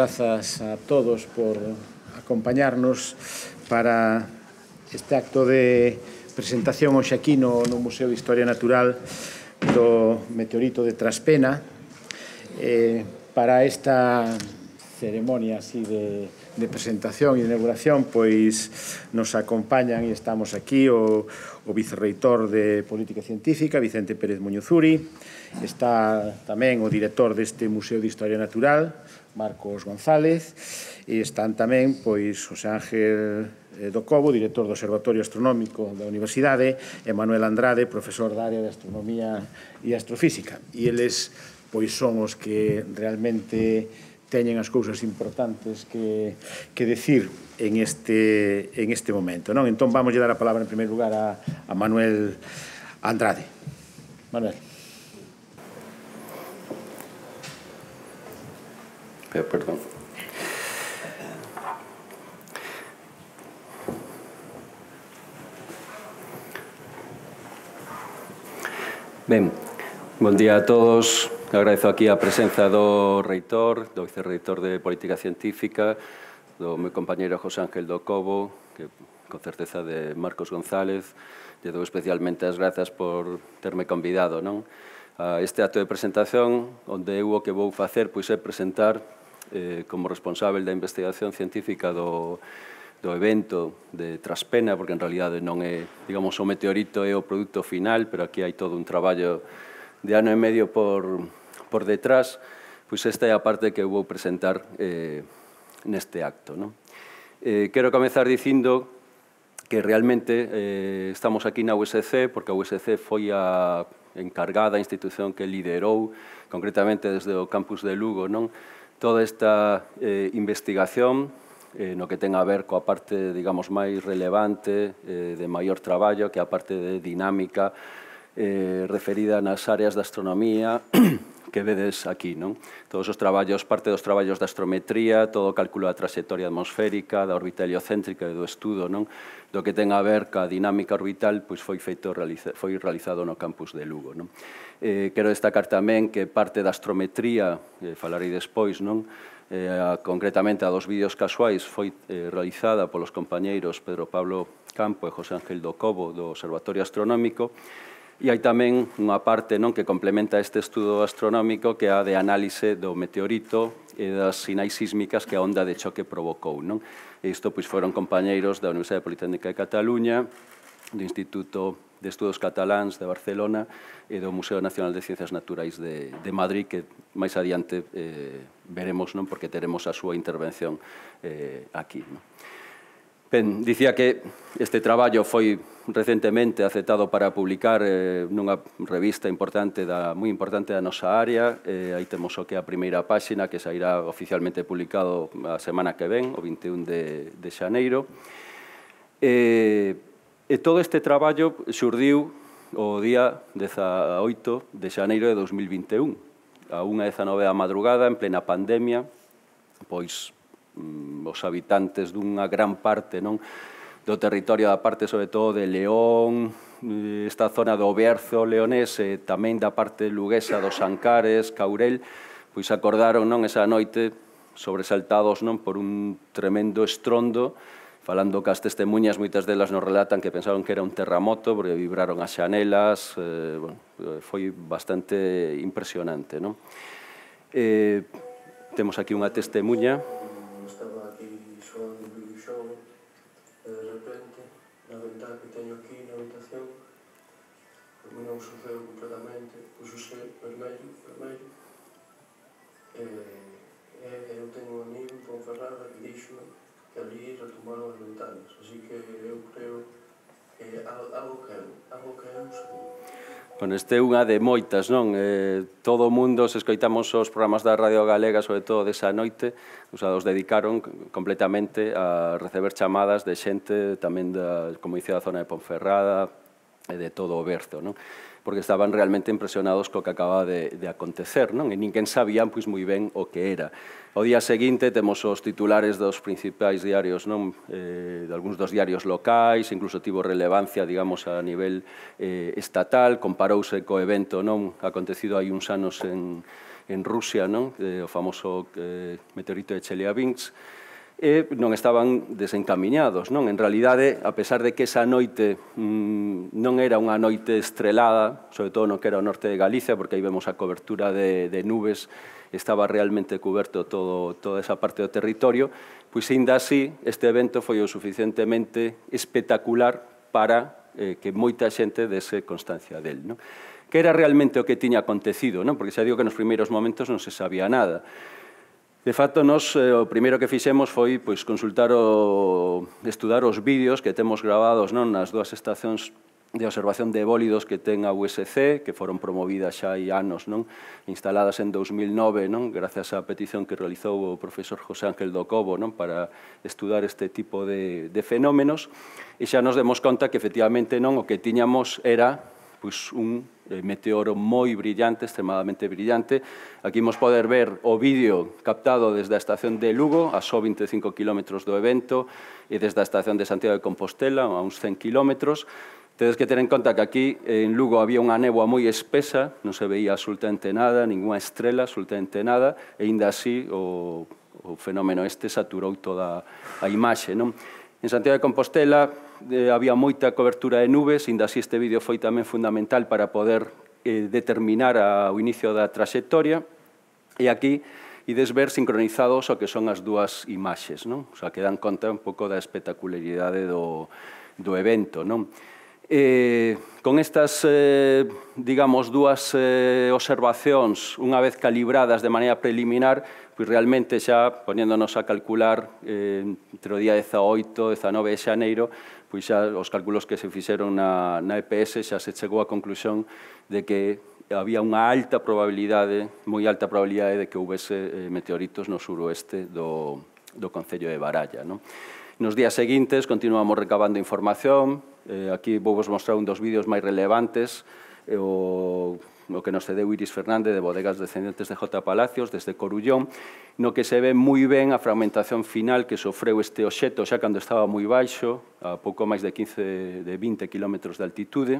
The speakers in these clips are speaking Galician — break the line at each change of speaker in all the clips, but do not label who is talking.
grazas a todos por acompañarnos para este acto de presentación hoxe aquí no, no Museo de Historia Natural do meteorito de Traspena. Eh, para esta ceremonia así de, de presentación e de inauguración pois nos acompañan e estamos aquí o, o vicerreitor de Política Científica Vicente Pérez Muñozuri. Está tamén o director deste Museo de Historia Natural. Marcos González e están tamén pois José Ángel eh, do Cobo, director do Observatorio Astronómico da Universidade, e Manuel Andrade, profesor da área de Astronomía e Astrofísica. E eles pois son os que realmente teñen as cousas importantes que, que decir en este, en este momento. Non? Entón, vamos dar a palabra en primeiro lugar a, a Manuel Andrade. Manuel.
భయపడదాం Ben, bon día a todos. Agradezo aquí a presenza do reitor, do vicerreitor de Política Científica, do meu compañeiro José Ángel do Cobo, que con certeza de Marcos González. Lle dou especialmente as grazas por terme convidado, non? A este acto de presentación, onde eu o que vou facer, pois é presentar eh, como responsável da investigación científica do, do evento de Traspena, porque en realidade non é, digamos, o meteorito é o produto final, pero aquí hai todo un traballo de ano e medio por, por detrás, pois esta é a parte que eu vou presentar eh, neste acto. Non? Eh, quero comezar dicindo que realmente eh, estamos aquí na USC porque a USC foi a encargada, a institución que liderou, concretamente desde o campus de Lugo, non? toda esta eh, investigación eh, no que ten a ver coa parte, digamos, máis relevante, eh, de maior traballo, que a parte de dinámica eh, referida nas áreas da astronomía que vedes aquí. Non? Todos os traballos, parte dos traballos da astrometría, todo o cálculo da trayectoria atmosférica, da órbita heliocéntrica e do estudo non? do que ten a ver ca dinámica orbital pois foi feito foi realizado no campus de Lugo. Non? Eh, quero destacar tamén que parte da astrometría, eh, falarei despois, non? Eh, a, concretamente a dos vídeos casuais foi eh, realizada polos compañeiros Pedro Pablo Campo e José Ángel do Cobo do Observatorio Astronómico E hai tamén unha parte non que complementa este estudo astronómico que é a de análise do meteorito eh, e das sinais sísmicas que a onda de choque provocou. Non? E isto pois, foron compañeiros da Universidade Politécnica de Cataluña, do Instituto de Estudos Cataláns de Barcelona eh, e do Museo Nacional de Ciencias Naturais de, de Madrid, que máis adiante eh, veremos non porque teremos a súa intervención eh, aquí. Non? Ben, dicía que este traballo foi recentemente aceptado para publicar eh, nunha revista importante da, moi importante da nosa área. Eh, aí temos o que é a primeira páxina que sairá oficialmente publicado a semana que ven, o 21 de, de xaneiro. Eh, e todo este traballo xurdiu o día 18 de xaneiro de 2021, a unha 19 da madrugada, en plena pandemia, pois Mm, os habitantes dunha gran parte non do territorio da parte, sobre todo, de León, eh, esta zona do Berzo leonés e tamén da parte luguesa dos Ancares, Caurel, pois acordaron non esa noite sobresaltados non por un tremendo estrondo falando cas testemunhas, moitas delas nos relatan que pensaron que era un terremoto porque vibraron as xanelas, eh, bueno, eh, foi bastante impresionante. Non? Eh, temos aquí unha testemunha
sucedeu completamente, puxose Xosé Vermelho, Vermelho. E, eh, e, eh, eu tenho un amigo, Tom Ferrara, que dixo que ali retomaron as ventanas, así que eu creo que algo caeu, algo caeu seguro.
Bueno, este é unha de moitas, non? Eh, todo o mundo, se escoitamos os programas da Radio Galega, sobre todo desa noite, os, os dedicaron completamente a receber chamadas de xente tamén da, como dicía, da zona de Ponferrada, e de todo o Berzo. Non? porque estaban realmente impresionados co que acaba de, de acontecer, non? E ninguén sabían pois moi ben o que era. O día seguinte temos os titulares dos principais diarios, non? Eh, de algúns dos diarios locais, incluso tivo relevancia, digamos, a nivel eh, estatal, comparouse co evento, non? Acontecido hai uns anos en, en Rusia, non? Eh, o famoso eh, meteorito de Chelyabinsk, e non estaban desencaminhados. Non? En realidade, a pesar de que esa noite mmm, non era unha noite estrelada, sobre todo no que era o norte de Galicia, porque aí vemos a cobertura de, de nubes, estaba realmente coberto todo, toda esa parte do territorio, pois, ainda así, este evento foi o suficientemente espectacular para eh, que moita xente dese constancia del. Non? Que era realmente o que tiña acontecido, non? porque xa digo que nos primeiros momentos non se sabía nada De facto, nos eh, o primeiro que fixemos foi pois, consultar o, estudar os vídeos que temos grabados non nas dúas estacións de observación de bólidos que ten a USC, que foron promovidas xa hai anos, non? instaladas en 2009, non? gracias á petición que realizou o profesor José Ángel do Cobo non? para estudar este tipo de, de fenómenos, e xa nos demos conta que efectivamente non o que tiñamos era pois, un eh, meteoro moi brillante, extremadamente brillante. Aquí imos poder ver o vídeo captado desde a estación de Lugo, a só 25 km do evento, e desde a estación de Santiago de Compostela, a uns 100 km. Tedes que ter en conta que aquí en Lugo había unha néboa moi espesa, non se veía absolutamente nada, ninguna estrela, absolutamente nada, e ainda así o, o fenómeno este saturou toda a imaxe. Non? En Santiago de Compostela eh, había moita cobertura de nubes, inda así este vídeo foi tamén fundamental para poder eh, determinar a, o inicio da traxectoria, e aquí ides ver sincronizados o que son as dúas imaxes, non? O sea, que dan conta un pouco da espectacularidade do, do evento, non? Eh, con estas, eh, digamos, dúas eh, observacións, unha vez calibradas de maneira preliminar, pois realmente xa, poniéndonos a calcular eh, entre o día 18 e 19 de xaneiro, pois xa os cálculos que se fixeron na, na EPS xa se chegou á conclusión de que había unha alta probabilidade, moi alta probabilidade de que houvese eh, meteoritos no suroeste do, do Concello de Baralla. Non? Nos días seguintes continuamos recabando información. Eh, aquí vou vos mostrar un dos vídeos máis relevantes. Eh, o o que nos cedeu Iris Fernández de bodegas descendentes de J. Palacios desde Corullón, no que se ve moi ben a fragmentación final que sofreu este oxeto xa cando estaba moi baixo, a pouco máis de 15 de 20 km de altitude,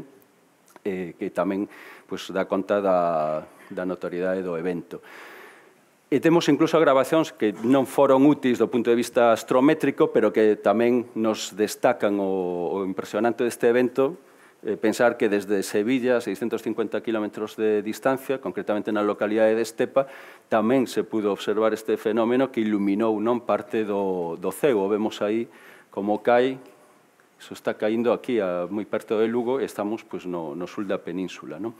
eh, que tamén pues, dá conta da, da notoriedade do evento. E temos incluso grabacións que non foron útiles do punto de vista astrométrico, pero que tamén nos destacan o, o impresionante deste evento, eh, pensar que desde Sevilla, 650 kilómetros de distancia, concretamente na localidade de Estepa, tamén se pudo observar este fenómeno que iluminou non parte do, do cego. Vemos aí como cai, iso está caindo aquí, a, moi perto de Lugo, e estamos pois, no, no sul da península. Non?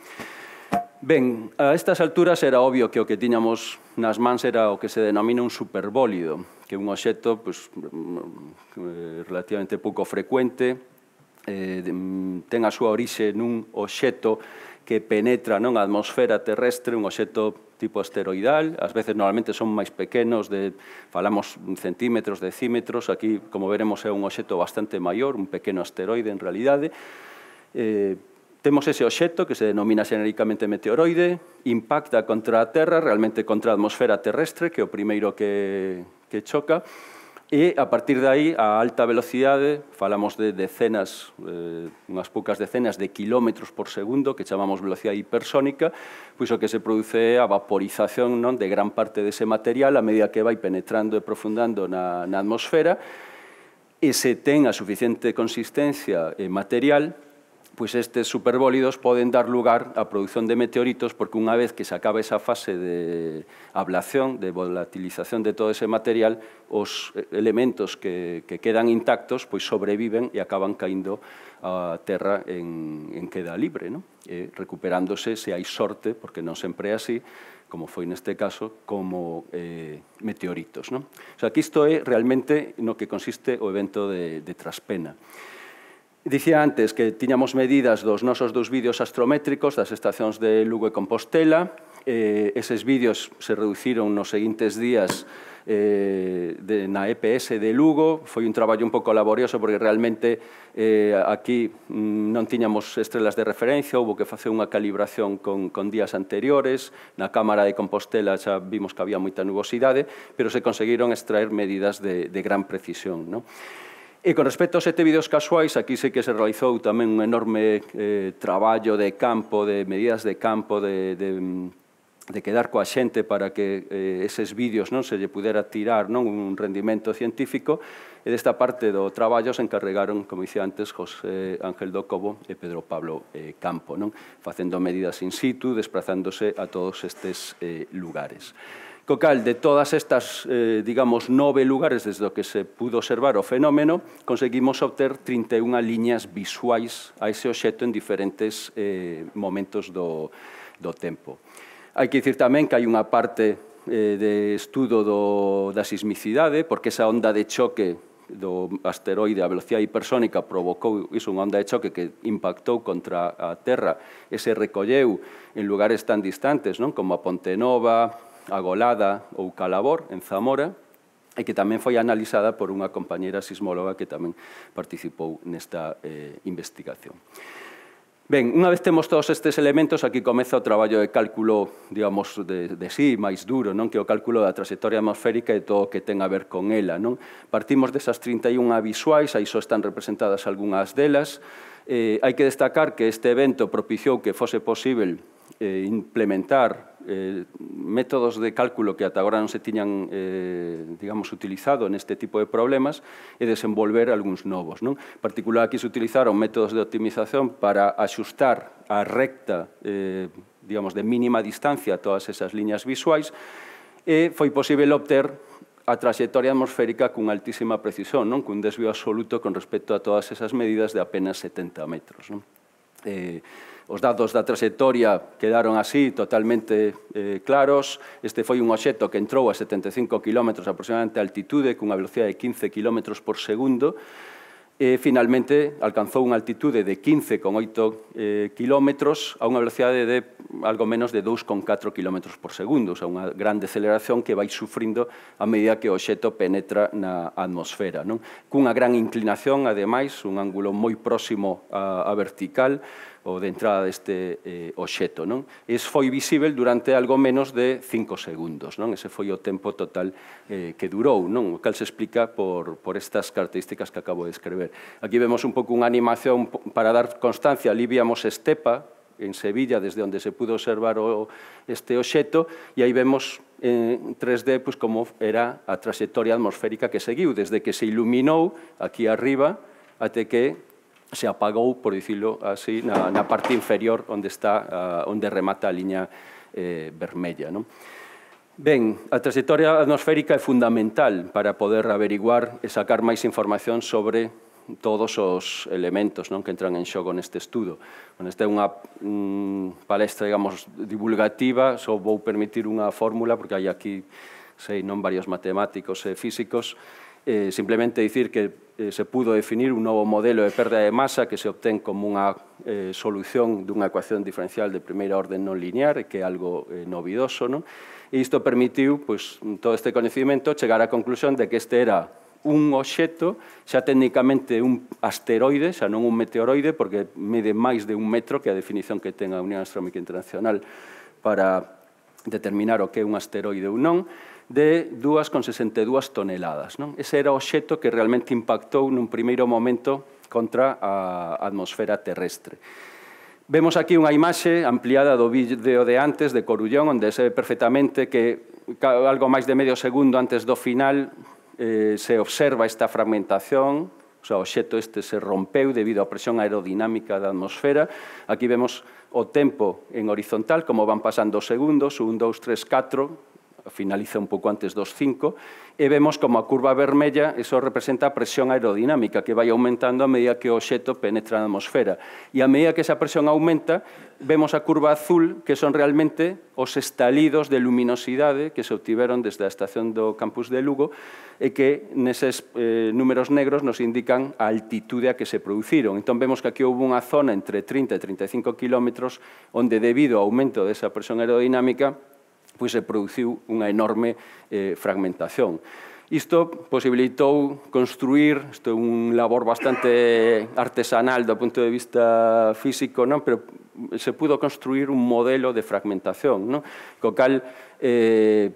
Ben, a estas alturas era obvio que o que tiñamos nas mans era o que se denomina un superbólido, que é un obxecto pois, mm, mm, eh, relativamente pouco frecuente, eh, mm, ten a súa orixe nun oxeto que penetra non a atmosfera terrestre, un oxeto tipo asteroidal, ás veces normalmente son máis pequenos, de, falamos centímetros, decímetros, aquí, como veremos, é un oxeto bastante maior, un pequeno asteroide en realidade, eh, Temos ese oxeto que se denomina xenericamente meteoroide, impacta contra a Terra, realmente contra a atmosfera terrestre, que é o primeiro que, que choca, E, a partir de aí, a alta velocidade, falamos de decenas, eh, unhas poucas decenas de kilómetros por segundo, que chamamos velocidade hipersónica, pois o que se produce é a vaporización non de gran parte dese material a medida que vai penetrando e profundando na, na atmosfera, e se ten a suficiente consistencia eh, material, pois estes superbólidos poden dar lugar á produción de meteoritos porque unha vez que se acaba esa fase de ablación, de volatilización de todo ese material, os elementos que, que quedan intactos pois sobreviven e acaban caindo a terra en, en queda libre, non? E recuperándose se hai sorte, porque non sempre é así, como foi neste caso, como eh, meteoritos. Non? O sea, que isto é realmente no que consiste o evento de, de Traspena. Dicía antes que tiñamos medidas dos nosos dos vídeos astrométricos das estacións de Lugo e Compostela. Eh, eses vídeos se reduciron nos seguintes días eh, de, na EPS de Lugo. Foi un traballo un pouco laborioso porque realmente eh, aquí mm, non tiñamos estrelas de referencia, houve que facer unha calibración con, con días anteriores. Na Cámara de Compostela xa vimos que había moita nubosidade, pero se conseguiron extraer medidas de, de gran precisión. Non? E con respecto aos sete vídeos casuais, aquí sei que se realizou tamén un enorme eh, traballo de campo, de medidas de campo, de, de, de quedar coa xente para que eh, eses vídeos non se lle pudera tirar non un rendimento científico, e desta parte do traballo se encarregaron, como dicía antes, José Ángel Docobo e Pedro Pablo eh, Campo, non facendo medidas in situ, desplazándose a todos estes eh, lugares. Co cal, de todas estas, eh, digamos, nove lugares desde o que se pudo observar o fenómeno, conseguimos obter 31 liñas visuais a ese obxeto en diferentes eh, momentos do, do tempo. Hai que dicir tamén que hai unha parte eh, de estudo do, da sismicidade, porque esa onda de choque do asteroide a velocidade hipersónica provocou iso unha onda de choque que impactou contra a Terra e se recolleu en lugares tan distantes non como a Pontenova, Agolada ou Calabor, en Zamora, e que tamén foi analizada por unha compañera sismóloga que tamén participou nesta eh, investigación. Ben, unha vez temos todos estes elementos, aquí comeza o traballo de cálculo, digamos, de, de sí máis duro, non que o cálculo da trayectoria atmosférica e todo o que ten a ver con ela. Non? Partimos desas 31 visuais, aí só están representadas algunhas delas. Eh, hai que destacar que este evento propiciou que fose posible eh, implementar eh, métodos de cálculo que ata agora non se tiñan, eh, digamos, utilizado neste tipo de problemas e desenvolver algúns novos. Non? En particular, aquí se utilizaron métodos de optimización para axustar a recta, eh, digamos, de mínima distancia a todas esas liñas visuais e foi posible obter a traxectoria atmosférica cun altísima precisión, non? cun desvío absoluto con respecto a todas esas medidas de apenas 70 metros. Non? Eh, Os dados da trayectoria quedaron así totalmente eh, claros. Este foi un obxecto que entrou a 75 km aproximadamente de altitude, cunha velocidade de 15 km por segundo, e finalmente alcanzou unha altitude de 15,8 eh, km a unha velocidade de algo menos de 2,4 km por segundo, a unha gran aceleración que vai sufrindo a medida que o xeto penetra na atmosfera. Non? Cunha gran inclinación, ademais, un ángulo moi próximo a, a vertical, ou de entrada deste eh, obxeto. Non? Es foi visível durante algo menos de 5 segundos. Non? Ese foi o tempo total eh, que durou, non? o cal se explica por, por estas características que acabo de escrever. Aquí vemos un pouco unha animación para dar constancia. Ali víamos estepa, en Sevilla, desde onde se pudo observar o, este oxeto, e aí vemos en 3D pues, como era a trayectoria atmosférica que seguiu, desde que se iluminou aquí arriba até que se apagou, por dicilo así, na, na parte inferior onde está uh, onde remata a liña eh, vermella. Non? Ben, a trayectoria atmosférica é fundamental para poder averiguar e sacar máis información sobre todos os elementos non que entran en xogo neste estudo. Bueno, esta é unha mm, palestra, digamos, divulgativa, só vou permitir unha fórmula, porque hai aquí, sei, non varios matemáticos e físicos, eh, simplemente dicir que eh, se pudo definir un novo modelo de perda de masa que se obtén como unha eh, solución dunha ecuación diferencial de primeira orden non linear, que é algo eh, novidoso, non? E isto permitiu, pois, todo este conhecimento chegar á conclusión de que este era un obxeto, xa técnicamente un asteroide, xa non un meteoroide, porque mide máis de un metro, que é a definición que ten a Unión Astronómica Internacional para determinar o que é un asteroide ou non, de 2,62 toneladas. Non? Ese era o xeto que realmente impactou nun primeiro momento contra a atmosfera terrestre. Vemos aquí unha imaxe ampliada do vídeo de antes de Corullón, onde se ve perfectamente que algo máis de medio segundo antes do final eh, se observa esta fragmentación, o sea, o xeto este se rompeu debido á presión aerodinámica da atmosfera. Aquí vemos o tempo en horizontal, como van pasando os segundos, 1, 2, 3, 4, finaliza un pouco antes dos 5, e vemos como a curva vermella, eso representa a presión aerodinámica que vai aumentando a medida que o xeto penetra na atmosfera. E a medida que esa presión aumenta, vemos a curva azul, que son realmente os estalidos de luminosidade que se obtiveron desde a estación do campus de Lugo, e que neses eh, números negros nos indican a altitude a que se produciron. Entón vemos que aquí houve unha zona entre 30 e 35 kilómetros onde debido ao aumento desa presión aerodinámica pois se produciu unha enorme eh, fragmentación. Isto posibilitou construir, isto é un labor bastante artesanal do punto de vista físico, non? pero se pudo construir un modelo de fragmentación, non? co cal eh,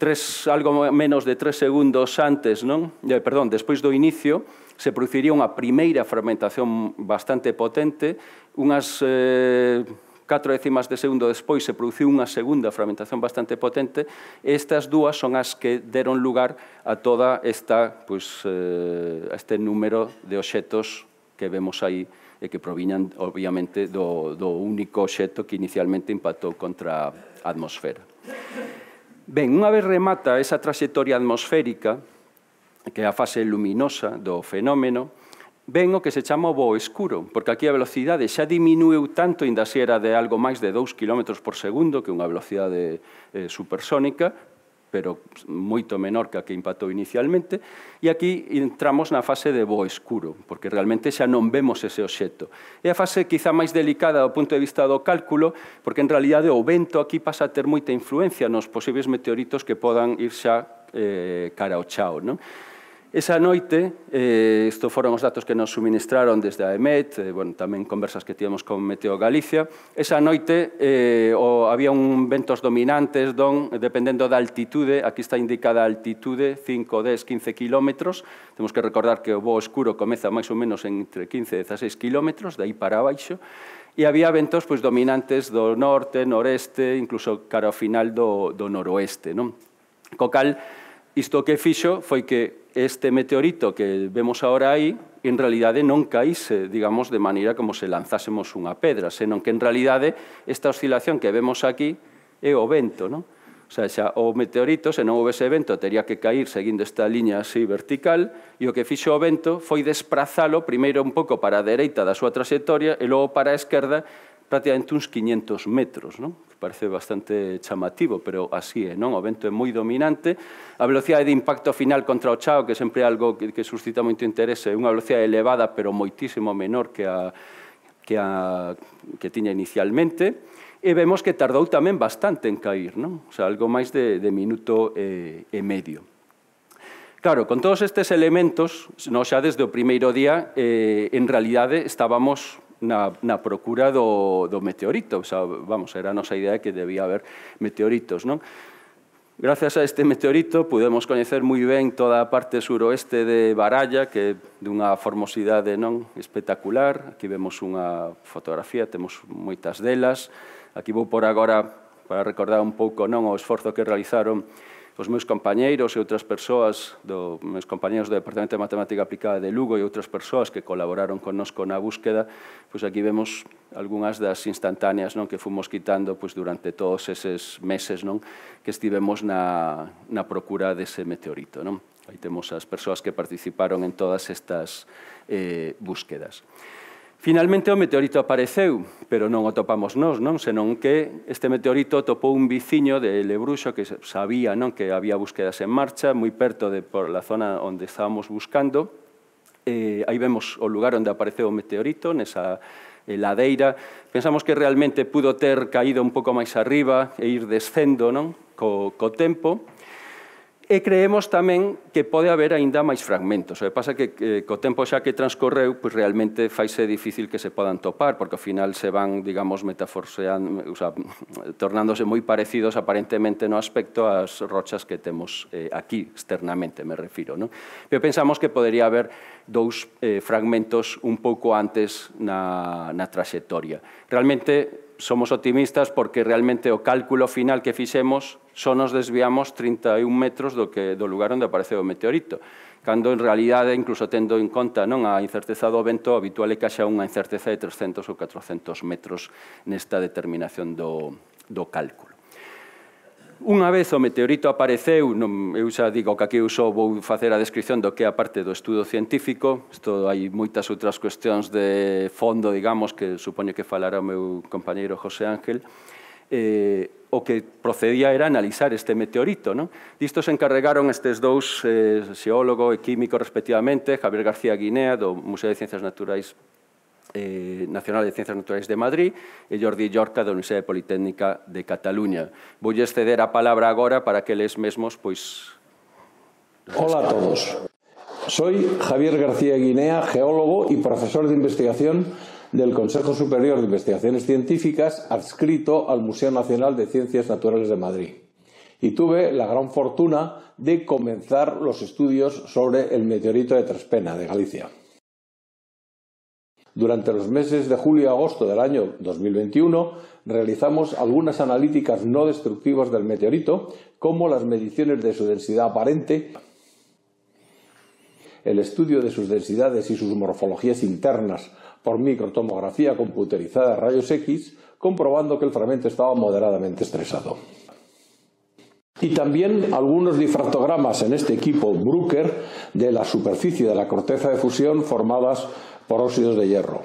tres, algo menos de tres segundos antes, non? Eh, perdón, despois do inicio, se produciría unha primeira fragmentación bastante potente, unhas eh, 4 décimas de segundo despois se produciu unha segunda fragmentación bastante potente, e estas dúas son as que deron lugar a toda esta, pois, eh, a este número de obxetos que vemos aí e que proviñan, obviamente, do, do único obxeto que inicialmente impactou contra a atmosfera. Ben, unha vez remata esa traxectoria atmosférica, que é a fase luminosa do fenómeno, ven o que se chama o voo escuro, porque aquí a velocidade xa diminuiu tanto, inda se era de algo máis de 2 km por segundo, que unha velocidade eh, supersónica, pero moito menor que a que impactou inicialmente, e aquí entramos na fase de voo escuro, porque realmente xa non vemos ese obxecto. É a fase quizá máis delicada do punto de vista do cálculo, porque en realidade o vento aquí pasa a ter moita influencia nos posibles meteoritos que podan ir xa eh, cara ao chao. Non? Esa noite, eh, isto foron os datos que nos suministraron desde a EMET, eh, bueno, tamén conversas que tivemos con Meteo Galicia, esa noite eh, o, había un ventos dominantes don, dependendo da altitude, aquí está indicada a altitude, 5, 10, 15 kilómetros, temos que recordar que o voo escuro comeza máis ou menos entre 15 e 16 kilómetros, de aí para baixo, e había ventos pois, dominantes do norte, noreste, incluso cara ao final do, do noroeste. Non? Co cal, Isto que fixo foi que este meteorito que vemos ahora aí, en realidade non caíse, digamos, de maneira como se lanzásemos unha pedra, senón que en realidade esta oscilación que vemos aquí é o vento, non? O sea, xa, o meteorito, se non houvese vento, teria que cair seguindo esta liña así vertical, e o que fixo o vento foi desprazalo primeiro un pouco para a dereita da súa trayectoria e logo para a esquerda prácticamente uns 500 metros, non? parece bastante chamativo, pero así é, non? O vento é moi dominante, a velocidade de impacto final contra o chao, que sempre é algo que, que suscita moito interese, é unha velocidade elevada, pero moitísimo menor que a que, a, que tiña inicialmente, e vemos que tardou tamén bastante en cair, non? O sea, algo máis de, de minuto e, e medio. Claro, con todos estes elementos, no xa desde o primeiro día, eh, en realidade estábamos na, na procura do, do meteorito. O sea, vamos, era a nosa idea que debía haber meteoritos, non? Gracias a este meteorito pudemos coñecer moi ben toda a parte suroeste de Baralla, que dunha formosidade non espectacular. Aquí vemos unha fotografía, temos moitas delas. Aquí vou por agora para recordar un pouco non o esforzo que realizaron os meus compañeiros e outras persoas, do, meus compañeiros do Departamento de Matemática Aplicada de Lugo e outras persoas que colaboraron connosco na búsqueda, pois aquí vemos algunhas das instantáneas non que fomos quitando pois, durante todos eses meses non que estivemos na, na procura dese meteorito. Non? Aí temos as persoas que participaron en todas estas eh, búsquedas. Finalmente o meteorito apareceu, pero non o topamos nós, non? senón que este meteorito topou un viciño de Lebruxo que sabía non? que había búsquedas en marcha, moi perto de por la zona onde estábamos buscando. Eh, aí vemos o lugar onde apareceu o meteorito, nesa eh, ladeira. Pensamos que realmente pudo ter caído un pouco máis arriba e ir descendo non? Co, co tempo, E creemos tamén que pode haber aínda máis fragmentos. O que pasa é que eh, co tempo xa que transcorreu, pois realmente faise difícil que se podan topar, porque ao final se van, digamos, metaforsean, o sea, tornándose moi parecidos aparentemente no aspecto ás rochas que temos eh, aquí externamente, me refiro. Non? Pero pensamos que podería haber dous eh, fragmentos un pouco antes na, na traxectoria. Realmente, somos optimistas porque realmente o cálculo final que fixemos só nos desviamos 31 metros do, que, do lugar onde apareceu o meteorito cando en realidade, incluso tendo en conta non a incerteza do vento, habitual é que haxa unha incerteza de 300 ou 400 metros nesta determinación do, do cálculo. Unha vez o meteorito apareceu, non, eu xa digo que aquí eu só vou facer a descripción do que é a parte do estudo científico, isto hai moitas outras cuestións de fondo, digamos, que supoño que falará o meu compañeiro José Ángel, eh, o que procedía era analizar este meteorito. Non? Disto se encarregaron estes dous eh, xeólogo e químico respectivamente, Javier García Guinea, do Museo de Ciencias Naturais eh, Nacional de Ciencias Naturales de Madrid e Jordi Llorca da Universidade Politécnica de Cataluña. Vou ceder a palabra agora para que les mesmos pois
Hola a todos. Soy Javier García Guinea, geólogo y profesor de investigación del Consejo Superior de Investigaciones Científicas adscrito al Museo Nacional de Ciencias Naturales de Madrid. Y tuve la gran fortuna de comenzar los estudios sobre el meteorito de Traspena, de Galicia. Durante los meses de julio y agosto del año 2021 realizamos algunas analíticas no destructivas del meteorito, como las mediciones de su densidad aparente, el estudio de sus densidades y sus morfologías internas por microtomografía computerizada de rayos X, comprobando que el fragmento estaba moderadamente estresado. Y también algunos difractogramas en este equipo Bruker de la superficie de la corteza de fusión formadas por óxidos de hierro.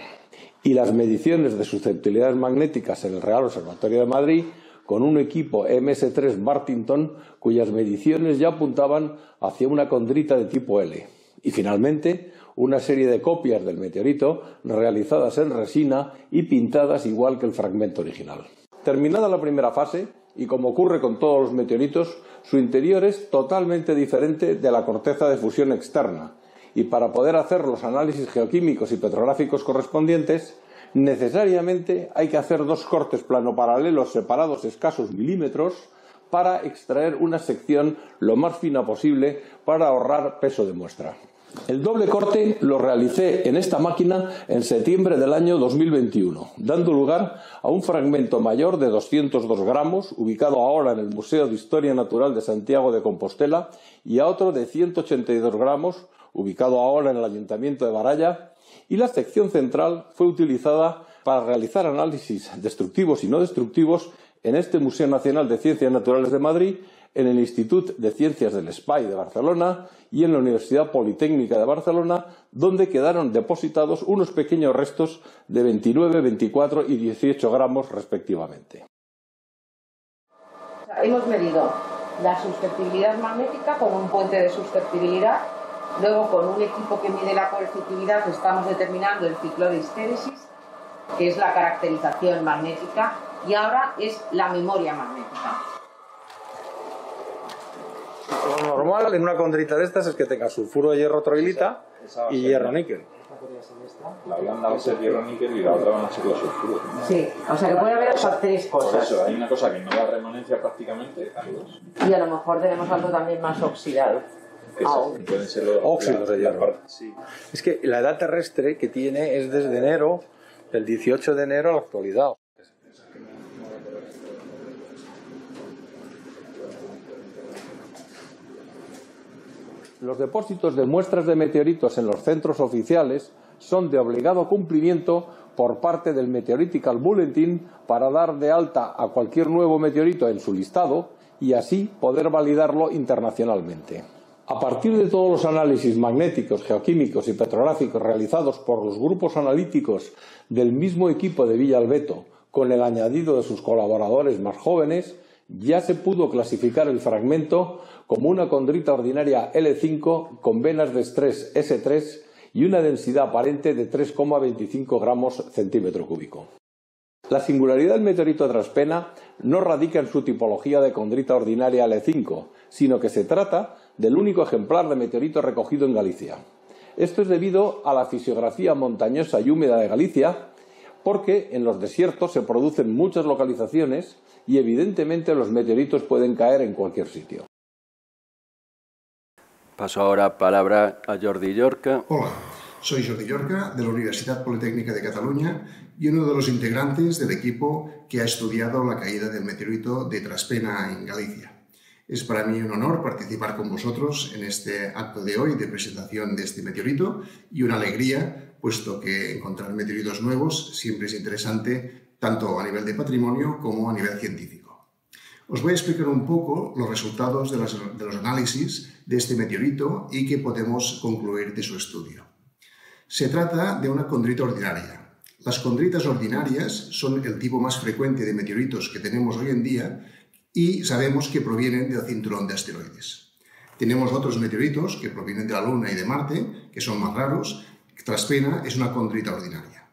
Y las mediciones de susceptibilidades magnéticas en el Real Observatorio de Madrid con un equipo MS3 Bartington cuyas mediciones ya apuntaban hacia una condrita de tipo L. Y finalmente, una serie de copias del meteorito realizadas en resina y pintadas igual que el fragmento original. Terminada la primera fase, y como ocurre con todos los meteoritos, su interior es totalmente diferente de la corteza de fusión externa, y para poder hacer los análisis geoquímicos y petrográficos correspondientes, necesariamente hay que hacer dos cortes plano-paralelos separados escasos milímetros para extraer una sección lo más fina posible para ahorrar peso de muestra. El doble corte lo realicé en esta máquina en septiembre del año 2021, dando lugar a un fragmento mayor de 202 gramos, ubicado ahora en el Museo de Historia Natural de Santiago de Compostela, y a otro de 182 gramos, ubicado ahora en el Ayuntamiento de Baraya, y la sección central fue utilizada para realizar análisis destructivos y no destructivos en este Museo Nacional de Ciencias Naturales de Madrid, en el Instituto de Ciencias del SPAI de Barcelona y en la Universidad Politécnica de Barcelona, donde quedaron depositados unos pequeños restos de 29, 24 y 18 gramos respectivamente.
Hemos medido la susceptibilidad magnética con un puente de susceptibilidad, luego con un equipo que mide la coercitividad estamos determinando el ciclo de histéresis, que es la caracterización magnética, y ahora es la memoria magnética.
Lo normal en una condrita de estas es que tenga sulfuro de hierro troilita y hierro níquel.
La blanda va a ser hierro níquel y la otra van a ser los sulfuros.
Sí, o sea que puede haber hasta tres
Por
cosas.
eso, hay una cosa que no da remanencia prácticamente, ambos.
Y a lo mejor tenemos algo también más oxidado.
Esas pueden ser los,
Óxidos de
la- la
hierro.
parte- sí.
Es que la edad terrestre que tiene es desde enero, del 18 de enero a la actualidad. Los depósitos de muestras de meteoritos en los centros oficiales son de obligado cumplimiento por parte del Meteoritical Bulletin para dar de alta a cualquier nuevo meteorito en su listado y así poder validarlo internacionalmente. A partir de todos los análisis magnéticos, geoquímicos y petrográficos realizados por los grupos analíticos del mismo equipo de Villalbeto, con el añadido de sus colaboradores más jóvenes, ya se pudo clasificar el fragmento como una condrita ordinaria L5 con venas de estrés S3 y una densidad aparente de 3,25 gramos centímetro cúbico. La singularidad del meteorito de Traspena no radica en su tipología de condrita ordinaria L5, sino que se trata del único ejemplar de meteorito recogido en Galicia. Esto es debido a la fisiografía montañosa y húmeda de Galicia, porque en los desiertos se producen muchas localizaciones y evidentemente los meteoritos pueden caer en cualquier sitio.
Paso ahora palabra a Jordi Llorca.
Hola, soy Jordi Llorca de la Universidad Politécnica de Cataluña y uno de los integrantes del equipo que ha estudiado la caída del meteorito de Traspena en Galicia. Es para mí un honor participar con vosotros en este acto de hoy de presentación de este meteorito y una alegría, puesto que encontrar meteoritos nuevos siempre es interesante tanto a nivel de patrimonio como a nivel científico. Os voy a explicar un poco los resultados de, los análisis de este meteorito y qué podemos concluir de su estudio. Se trata de una condrita ordinaria. Las condritas ordinarias son el tipo más frecuente de meteoritos que tenemos hoy en día y sabemos que provienen del cinturón de asteroides. Tenemos otros meteoritos que provienen de la Luna y de Marte, que son más raros. Traspena es una condrita ordinaria.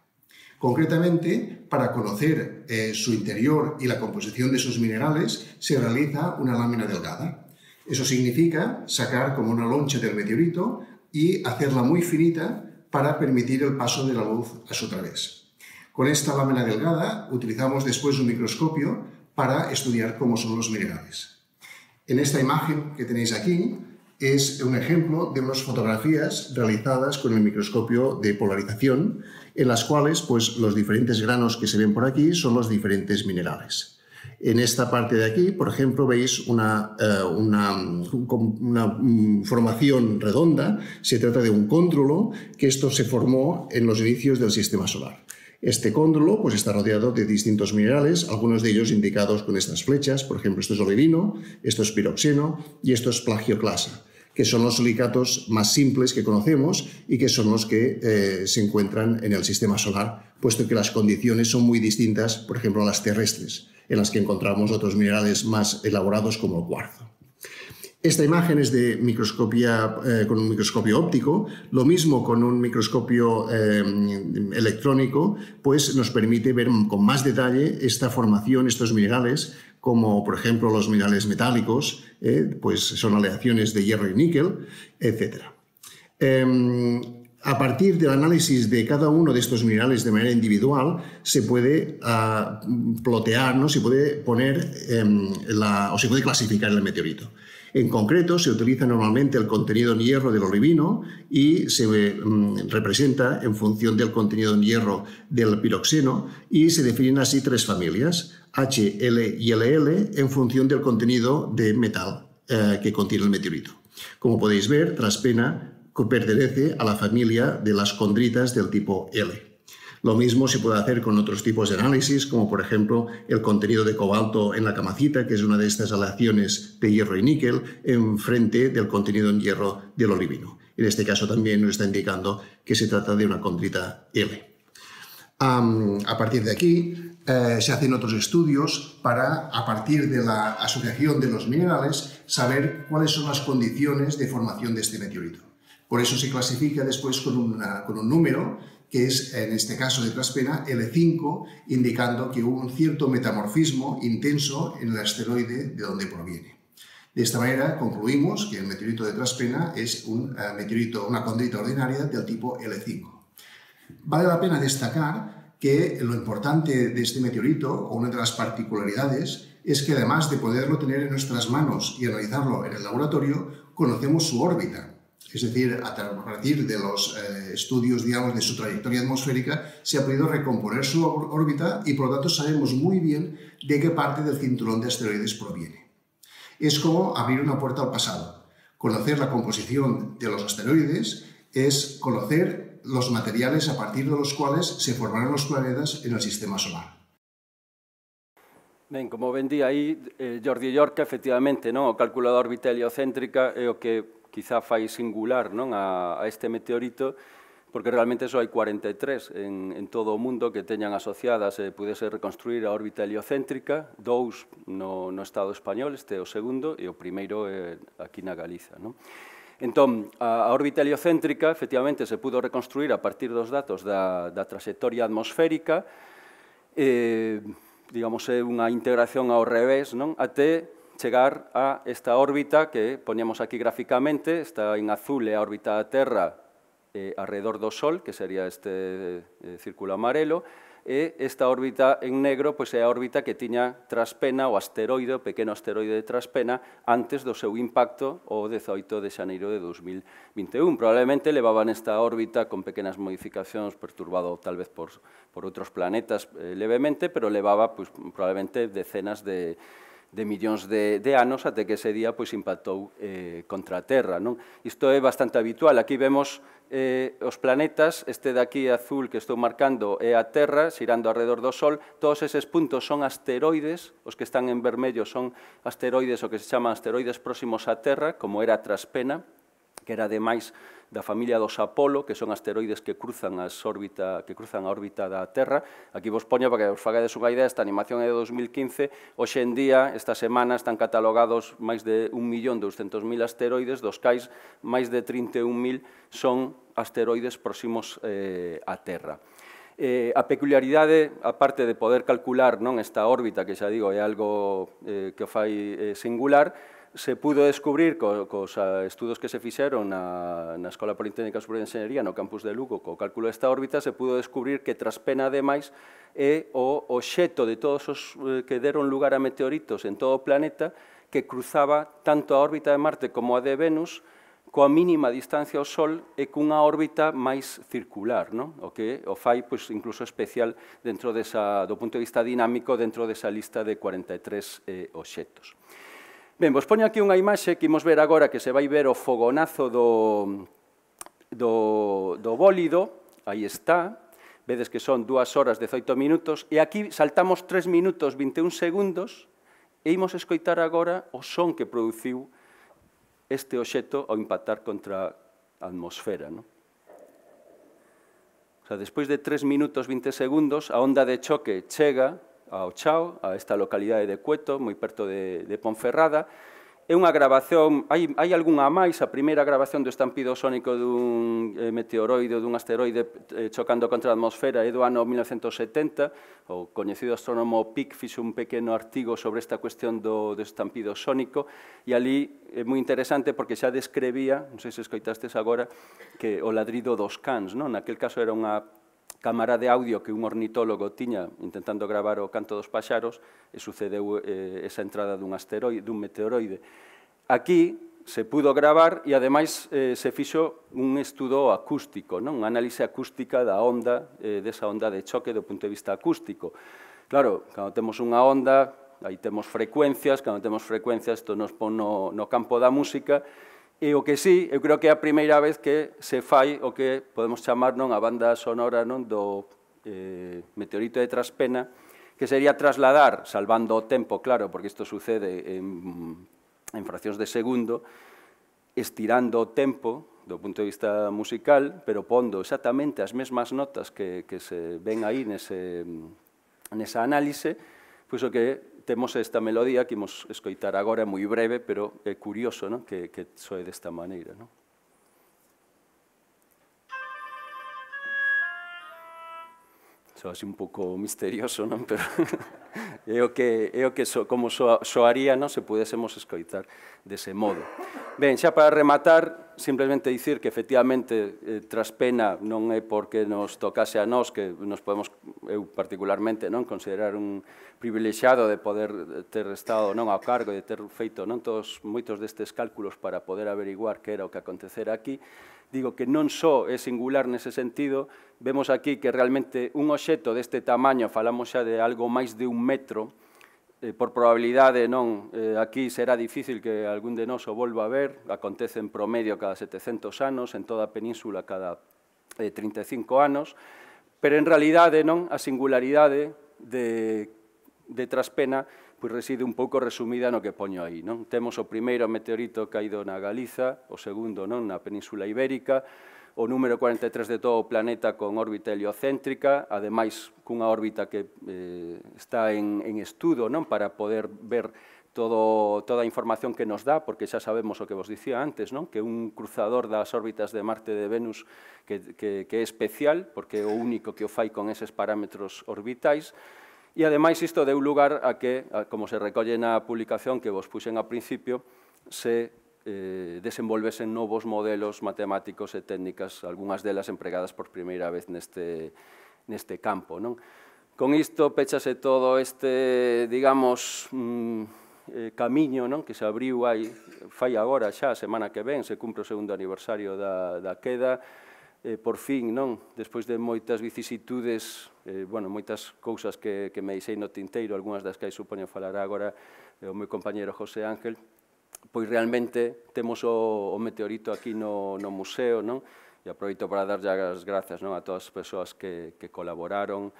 Concretamente, para conocer eh, su interior y la composición de sus minerales, se realiza una lámina delgada. Eso significa sacar como una loncha del meteorito y hacerla muy finita para permitir el paso de la luz a su través. Con esta lámina delgada utilizamos después un microscopio para estudiar cómo son los minerales. En esta imagen que tenéis aquí es un ejemplo de unas fotografías realizadas con el microscopio de polarización, en las cuales pues, los diferentes granos que se ven por aquí son los diferentes minerales. En esta parte de aquí, por ejemplo, veis una, eh, una, mm, formación redonda. Se trata de un cóndrulo que esto se formó en los inicios del sistema solar. Este cóndrulo pues, está rodeado de distintos minerales, algunos de ellos indicados con estas flechas. Por ejemplo, esto es olivino, esto es piroxeno y esto es plagioclasa que son los silicatos más simples que conocemos y que son los que eh, se encuentran en el sistema solar, puesto que las condiciones son muy distintas, por ejemplo, a las terrestres en las que encontramos otros minerales más elaborados como el cuarzo. Esta imagen es de microscopía eh, con un microscopio óptico, lo mismo con un microscopio eh, electrónico, pues nos permite ver con más detalle esta formación, estos minerales, como por ejemplo los minerales metálicos, eh, pues son aleaciones de hierro y níquel, etc. A partir del análisis de cada uno de estos minerales de manera individual, se puede uh, plotear, ¿no? se puede poner um, la, o se puede clasificar el meteorito. En concreto, se utiliza normalmente el contenido en hierro del olivino y se um, representa en función del contenido en hierro del piroxeno y se definen así tres familias, H, L y LL, en función del contenido de metal uh, que contiene el meteorito. Como podéis ver, Traspena pertenece a la familia de las condritas del tipo L. Lo mismo se puede hacer con otros tipos de análisis, como por ejemplo el contenido de cobalto en la camacita, que es una de estas aleaciones de hierro y níquel, en frente del contenido en hierro del olivino. En este caso también nos está indicando que se trata de una condrita L. A partir de aquí eh, se hacen otros estudios para, a partir de la asociación de los minerales, saber cuáles son las condiciones de formación de este meteorito. Por eso se clasifica después con, un número, que es en este caso de Traspena L5, indicando que hubo un cierto metamorfismo intenso en el asteroide de donde proviene. De esta manera concluimos que el meteorito de Traspena es un eh, meteorito, una condrita ordinaria del tipo L5. Vale la pena destacar que lo importante de este meteorito, o una de las particularidades, es que además de poderlo tener en nuestras manos y analizarlo en el laboratorio, conocemos su órbita. Es decir, a partir de los eh, estudios digamos, de su trayectoria atmosférica, se ha podido recomponer su órbita y por lo tanto sabemos muy bien de qué parte del cinturón de asteroides proviene. Es como abrir una puerta al pasado. Conocer la composición de los asteroides es conocer los materiales a partir de los cuales se formaron los planetas en el sistema solar.
Ben, como ven di aí, eh, Jordi Llorca, efectivamente, non? o cálculo da órbita que quizá fai singular non a, a este meteorito, porque realmente só hai 43 en, en todo o mundo que teñan asociadas e eh, pudese reconstruir a órbita heliocéntrica, dous no, no Estado español, este é o segundo, e o primeiro eh, aquí na Galiza. Non? Entón, a, a órbita heliocéntrica efectivamente se pudo reconstruir a partir dos datos da, da trayectoria atmosférica, eh, digamos, é unha integración ao revés, non? até chegar a esta órbita que poñemos aquí gráficamente, está en azul é a órbita da Terra eh, alrededor do Sol, que sería este eh, círculo amarelo, e esta órbita en negro pois é a órbita que tiña Traspena, o asteroide, o pequeno asteroide de Traspena, antes do seu impacto o 18 de xaneiro de 2021. Probablemente levaban esta órbita con pequenas modificacións, perturbado tal vez por, por outros planetas eh, levemente, pero levaba pois, probablemente decenas de, de millóns de, de anos até que ese día pois, impactou eh, contra a Terra. Non? Isto é bastante habitual. Aquí vemos eh, os planetas, este daqui azul que estou marcando é a Terra, xirando alrededor do Sol. Todos eses puntos son asteroides, os que están en vermello son asteroides, o que se chaman asteroides próximos á Terra, como era Traspena, que era ademais da familia dos Apolo, que son asteroides que cruzan as órbita, que cruzan a órbita da Terra. Aquí vos poño para que vos fagades unha idea, esta animación é de 2015. Hoxe en día, esta semana, están catalogados máis de 1.200.000 asteroides, dos cais máis de 31.000 son asteroides próximos eh, á Terra. Eh, a peculiaridade, aparte de poder calcular non esta órbita, que xa digo, é algo eh, que o fai eh, singular, se pudo descubrir co, cos ah, estudos que se fixeron na, na Escola Politécnica Superior de Enxeñería no campus de Lugo co cálculo desta órbita, se pudo descubrir que traspena ademais é o oxeto de todos os eh, que deron lugar a meteoritos en todo o planeta que cruzaba tanto a órbita de Marte como a de Venus coa mínima distancia ao Sol e cunha órbita máis circular, non? o que o fai pois, incluso especial dentro desa, do punto de vista dinámico dentro desa lista de 43 eh, oxetos. Ben, vos poño aquí unha imaxe que imos ver agora que se vai ver o fogonazo do, do, do bólido, aí está, vedes que son 2 horas 18 minutos, e aquí saltamos 3 minutos 21 segundos e imos escoitar agora o son que produciu este oxeto ao impactar contra a atmosfera. Non? O sea, despois de 3 minutos 20 segundos, a onda de choque chega ao Chao, a esta localidade de Cueto, moi perto de, de Ponferrada. É unha grabación, hai, hai algunha máis, a primeira grabación do estampido sónico dun eh, meteoroide, dun asteroide eh, chocando contra a atmosfera, é do ano 1970, o coñecido astrónomo Pick fixe un pequeno artigo sobre esta cuestión do, do estampido sónico, e ali é moi interesante porque xa describía, non sei se escoitastes agora, que o ladrido dos cans, non? naquel caso era unha cámara de audio que un ornitólogo tiña intentando gravar o canto dos paxaros e sucedeu eh, esa entrada dun asteroide, dun meteoroide. Aquí se pudo gravar e ademais eh, se fixo un estudo acústico, non? un análise acústica da onda, eh, desa onda de choque do punto de vista acústico. Claro, cando temos unha onda, aí temos frecuencias, cando temos frecuencias, isto nos pon no, no campo da música, E o que sí, eu creo que é a primeira vez que se fai o que podemos chamar non a banda sonora non do eh, meteorito de Traspena, que sería trasladar, salvando o tempo, claro, porque isto sucede en, en fraccións de segundo, estirando o tempo do punto de vista musical, pero pondo exactamente as mesmas notas que, que se ven aí nese, nesa análise, pois o que temos esta melodía que imos escoitar agora, é moi breve, pero é curioso non? Que, que soe desta maneira. Non? Soa así un pouco misterioso, non? Pero é o que, é o que so, como soa, soaría non? se pudésemos escoitar dese modo. Ben, xa para rematar, simplemente dicir que efectivamente eh, tras pena non é porque nos tocase a nós que nos podemos eu particularmente non considerar un privilexiado de poder eh, ter estado non ao cargo de ter feito non todos moitos destes cálculos para poder averiguar que era o que acontecera aquí. Digo que non só é singular nese sentido, vemos aquí que realmente un obxeto deste tamaño, falamos xa de algo máis de un metro, eh, por probabilidade non, eh, aquí será difícil que algún de nós o volva a ver, acontece en promedio cada 700 anos, en toda a península cada eh, 35 anos, pero en realidade non a singularidade de, de Traspena pois reside un pouco resumida no que poño aí. Non? Temos o primeiro meteorito caído na Galiza, o segundo non na Península Ibérica, o número 43 de todo o planeta con órbita heliocéntrica, ademais cunha órbita que eh, está en, en estudo non para poder ver todo, toda a información que nos dá, porque xa sabemos o que vos dicía antes, non? que un cruzador das órbitas de Marte e de Venus que, que, que é especial, porque é o único que o fai con eses parámetros orbitais, E ademais isto deu lugar a que, como se recolle na publicación que vos puxen ao principio, se eh, desenvolvesen novos modelos matemáticos e técnicas, algunhas delas empregadas por primeira vez neste, neste campo. Non? Con isto pechase todo este, digamos, mm, eh, camiño non? que se abriu aí, fai agora xa, a semana que ven, se cumpre o segundo aniversario da, da queda, eh, por fin, non? Despois de moitas vicisitudes, eh, bueno, moitas cousas que, que me deixei no tinteiro, algunhas das que aí supoño falará agora eh, o meu compañero José Ángel, pois realmente temos o, o meteorito aquí no, no museo, non? E aproveito para darlle as grazas non? a todas as persoas que, que colaboraron.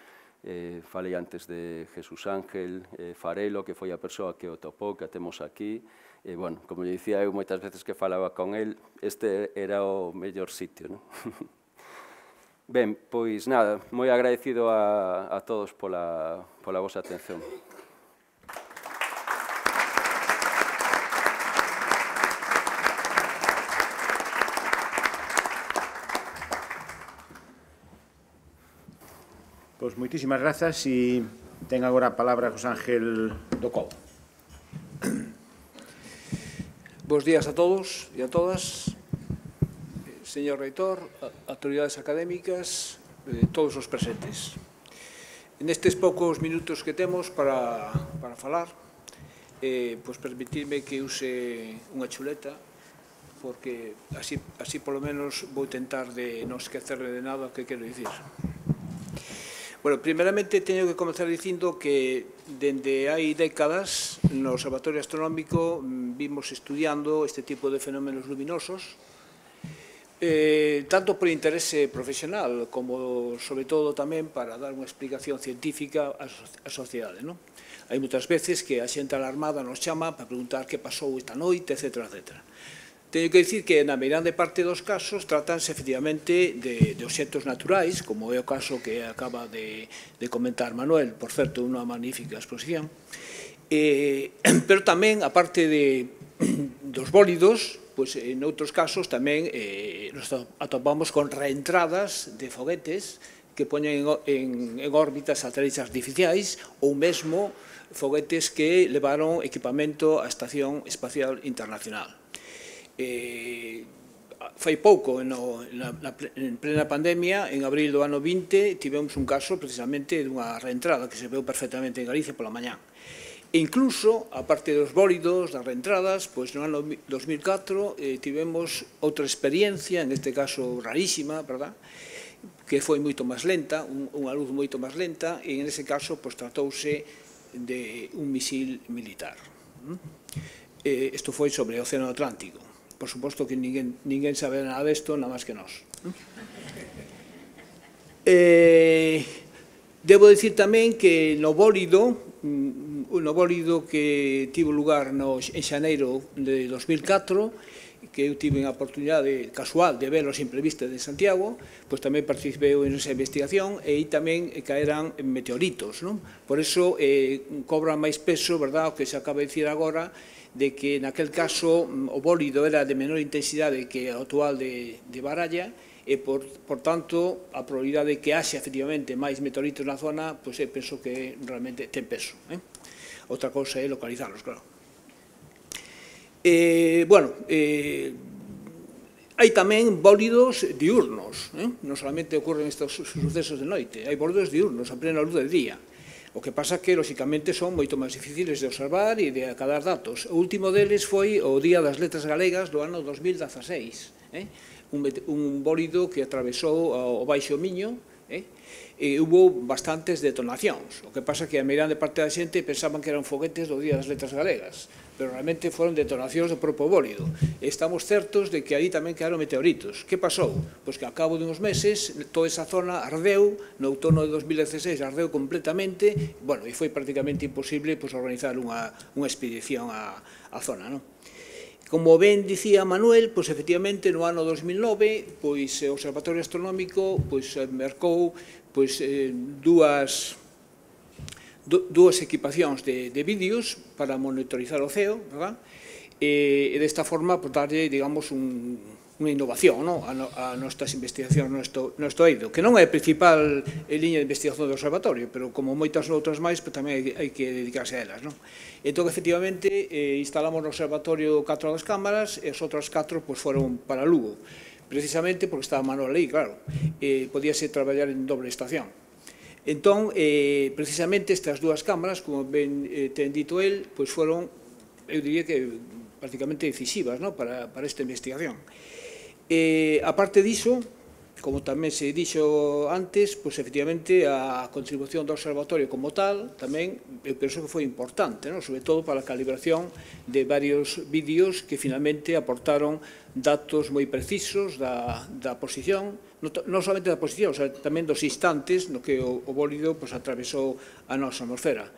Eh, falei antes de Jesús Ángel eh, Farelo, que foi a persoa que o topou, que a temos aquí. E, eh, bueno, como lle dicía eu moitas veces que falaba con el, este era o mellor sitio, non? Ben, pois nada, moi agradecido a, a todos pola, pola vosa atención.
Pois moitísimas grazas e ten agora a palabra José Ángel do
Bos días a todos e a todas. Señor Reitor, autoridades académicas, eh, todos os presentes. Nestes poucos minutos que temos para, para falar, eh, pois permitirme que use unha chuleta porque así, así polo menos vou tentar de non esquecerle de nada que quero dicir. Bueno, primeramente teño que comenzar dicindo que dende hai décadas no Observatorio Astronómico mm, vimos estudiando este tipo de fenómenos luminosos eh, tanto por interese profesional como sobre todo tamén para dar unha explicación científica á, á sociedade. Non? Hai moitas veces que a xente alarmada nos chama para preguntar que pasou esta noite, etc. etc. Teño que dicir que na meirande parte dos casos tratanse efectivamente de, de obxectos naturais, como é o caso que acaba de, de comentar Manuel, por certo, unha magnífica exposición, eh, pero tamén, aparte de, dos bólidos, pois, en outros casos tamén eh, nos atopamos con reentradas de foguetes que poñen en, en, en órbita satélites artificiais ou mesmo foguetes que levaron equipamento á Estación Espacial Internacional eh, fai pouco no, na, na, en plena pandemia, en abril do ano 20, tivemos un caso precisamente dunha reentrada que se veu perfectamente en Galicia pola mañán. E incluso, a parte dos bólidos, das reentradas, pois no ano 2004 eh, tivemos outra experiencia, en este caso rarísima, verdad? que foi moito máis lenta, un, unha luz moito máis lenta, e en ese caso pois, tratouse de un misil militar. Eh, isto eh, foi sobre o Océano Atlántico por suposto que ninguén, ninguén sabe nada desto, nada máis que nós. Eh, debo dicir tamén que no bólido, mm, no bólido que tivo lugar no, en xaneiro de 2004, que eu tive a oportunidade casual de verlo sin prevista de Santiago, pois tamén participei en esa investigación e aí tamén caeran meteoritos. Non? Por iso eh, cobra máis peso, verdad, o que se acaba de dicir agora, de que naquel caso mm, o bólido era de menor intensidade que o actual de, de Baralla e, por, por tanto, a probabilidade de que haxe efectivamente máis meteoritos na zona, pois eu penso que realmente ten peso. Eh? Outra cousa é localizarlos, claro. Eh, bueno, eh, hai tamén bólidos diurnos, eh? non solamente ocorren estes sucesos de noite, hai bólidos diurnos a plena luz del día. O que pasa que, lóxicamente, son moito máis difíciles de observar e de acadar datos. O último deles foi o Día das Letras Galegas do ano 2016, eh? un, un bólido que atravesou o Baixo Miño, eh? e hubo bastantes detonacións. O que pasa que a meirán de parte da xente pensaban que eran foguetes do Día das Letras Galegas pero realmente foron detonacións do propio bólido. E estamos certos de que ali tamén quedaron meteoritos. Que pasou? Pois que ao cabo de uns meses toda esa zona ardeu, no outono de 2016 ardeu completamente, bueno, e foi prácticamente imposible pois, organizar unha, unha expedición á, á zona, non? Como ben dicía Manuel, pois efectivamente no ano 2009, pois o Observatorio Astronómico pois mercou pois eh, dúas dúas equipacións de, de vídeos para monitorizar o CEO, ¿verdad? E, e desta forma, pues, darlle, digamos, un, unha innovación ¿no? a, no, a nostras investigacións no nosto, nosto eido, que non é a principal liña de investigación do observatorio, pero como moitas outras máis, pues, tamén hai, hai que dedicarse a elas. Non? Entón, efectivamente, eh, instalamos no observatorio catro das cámaras e as outras catro pues, foron para Lugo, precisamente porque estaba Manuel aí, claro, eh, podíase traballar en doble estación. Entón, eh, precisamente estas dúas cámaras, como ben eh, ten dito el, pois foron, eu diría que prácticamente decisivas no? para, para esta investigación. Eh, a parte diso, como tamén se dixo antes, pois efectivamente a contribución do observatorio como tal tamén eu penso que foi importante, non? sobre todo para a calibración de varios vídeos que finalmente aportaron datos moi precisos da, da posición non solamente da posición, xa, tamén dos instantes no que o, o bólido pois, atravesou a nosa atmosfera.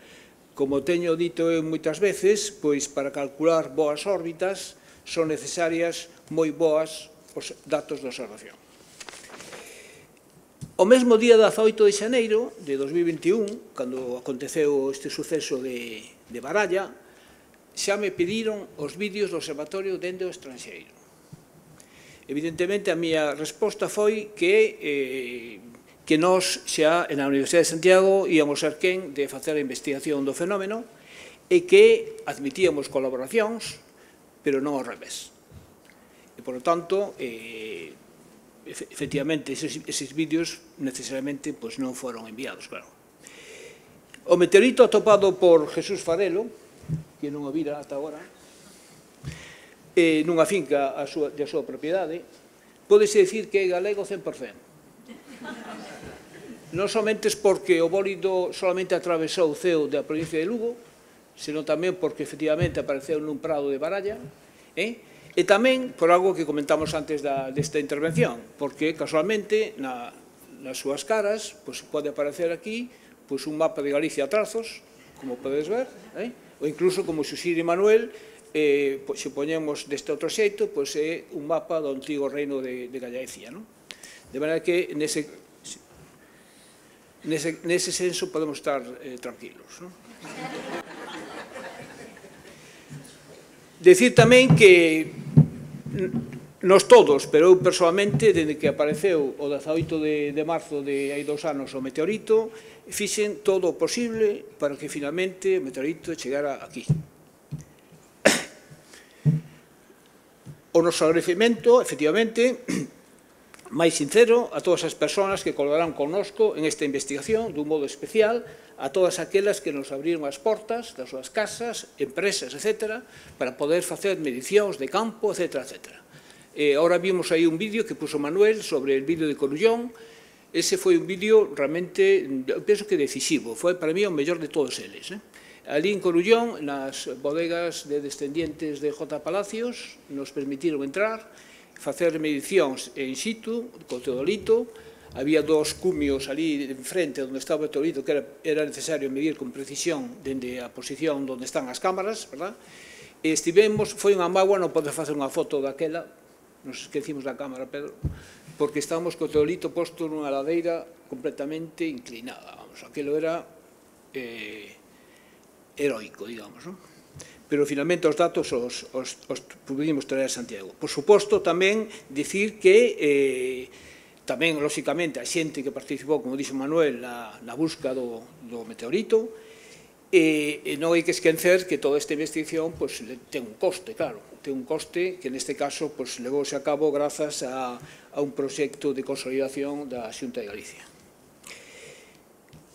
Como teño dito eu moitas veces, pois para calcular boas órbitas son necesarias moi boas os datos de observación. O mesmo día 18 de xaneiro de 2021, cando aconteceu este suceso de, de Baralla, xa me pediron os vídeos do observatorio dende o estranxeiro. Evidentemente, a miña resposta foi que eh, que nós xa na Universidade de Santiago íamos ser quen de facer a investigación do fenómeno e que admitíamos colaboracións, pero non ao revés. E, por lo tanto, eh, efectivamente, eses, eses vídeos necesariamente pois, non foron enviados, claro. O meteorito atopado por Jesús Farelo, que non o vira ata agora, eh, nunha finca a súa, de a súa propiedade, podese dicir que é galego 100%. Non somente porque o bólido solamente atravesou o ceo da provincia de Lugo, senón tamén porque efectivamente apareceu nun prado de Baralla, eh? e tamén por algo que comentamos antes da, desta intervención, porque casualmente na, nas súas caras pois, pode aparecer aquí pois, un mapa de Galicia a trazos, como podes ver, eh? ou incluso como Xuxir Manuel, eh, se poñemos deste outro xeito, pois é un mapa do antigo reino de, de Galicia. Non? De maneira que nese, nese, nese senso podemos estar eh, tranquilos. Non? Decir tamén que nos todos, pero eu personalmente, dende que apareceu o 18 de, de marzo de hai dous anos o meteorito, fixen todo o posible para que finalmente o meteorito chegara aquí. O noso agradecimento, efectivamente, máis sincero a todas as persoas que colaborarán connosco en esta investigación, dun modo especial, a todas aquelas que nos abriron as portas das súas casas, empresas, etc., para poder facer medicións de campo, etc. etc. Eh, ahora vimos aí un vídeo que puso Manuel sobre el vídeo de Corullón, Ese foi un vídeo realmente, penso que decisivo, foi para mí o mellor de todos eles. Eh? Alí en Corullón, nas bodegas de descendientes de J. Palacios, nos permitiron entrar, facer medicións en situ, co teodolito, había dos cumios ali enfrente onde estaba o teodolito que era, era necesario medir con precisión dende a posición onde están as cámaras, verdad? E estivemos, foi unha magua, non poder facer unha foto daquela, nos esquecimos da cámara, Pedro, porque estábamos co teodolito posto nunha ladeira completamente inclinada, vamos, aquilo era... Eh, heroico, digamos, non? pero finalmente os datos os, os, os pudimos traer a Santiago. Por suposto, tamén dicir que eh, tamén, lóxicamente, a xente que participou, como dixo Manuel, na, na busca do, do meteorito, e, e non hai que esquecer que toda esta investigación pois, ten un coste, claro, ten un coste que neste caso pois, levouse a cabo grazas a, a un proxecto de consolidación da Xunta de Galicia.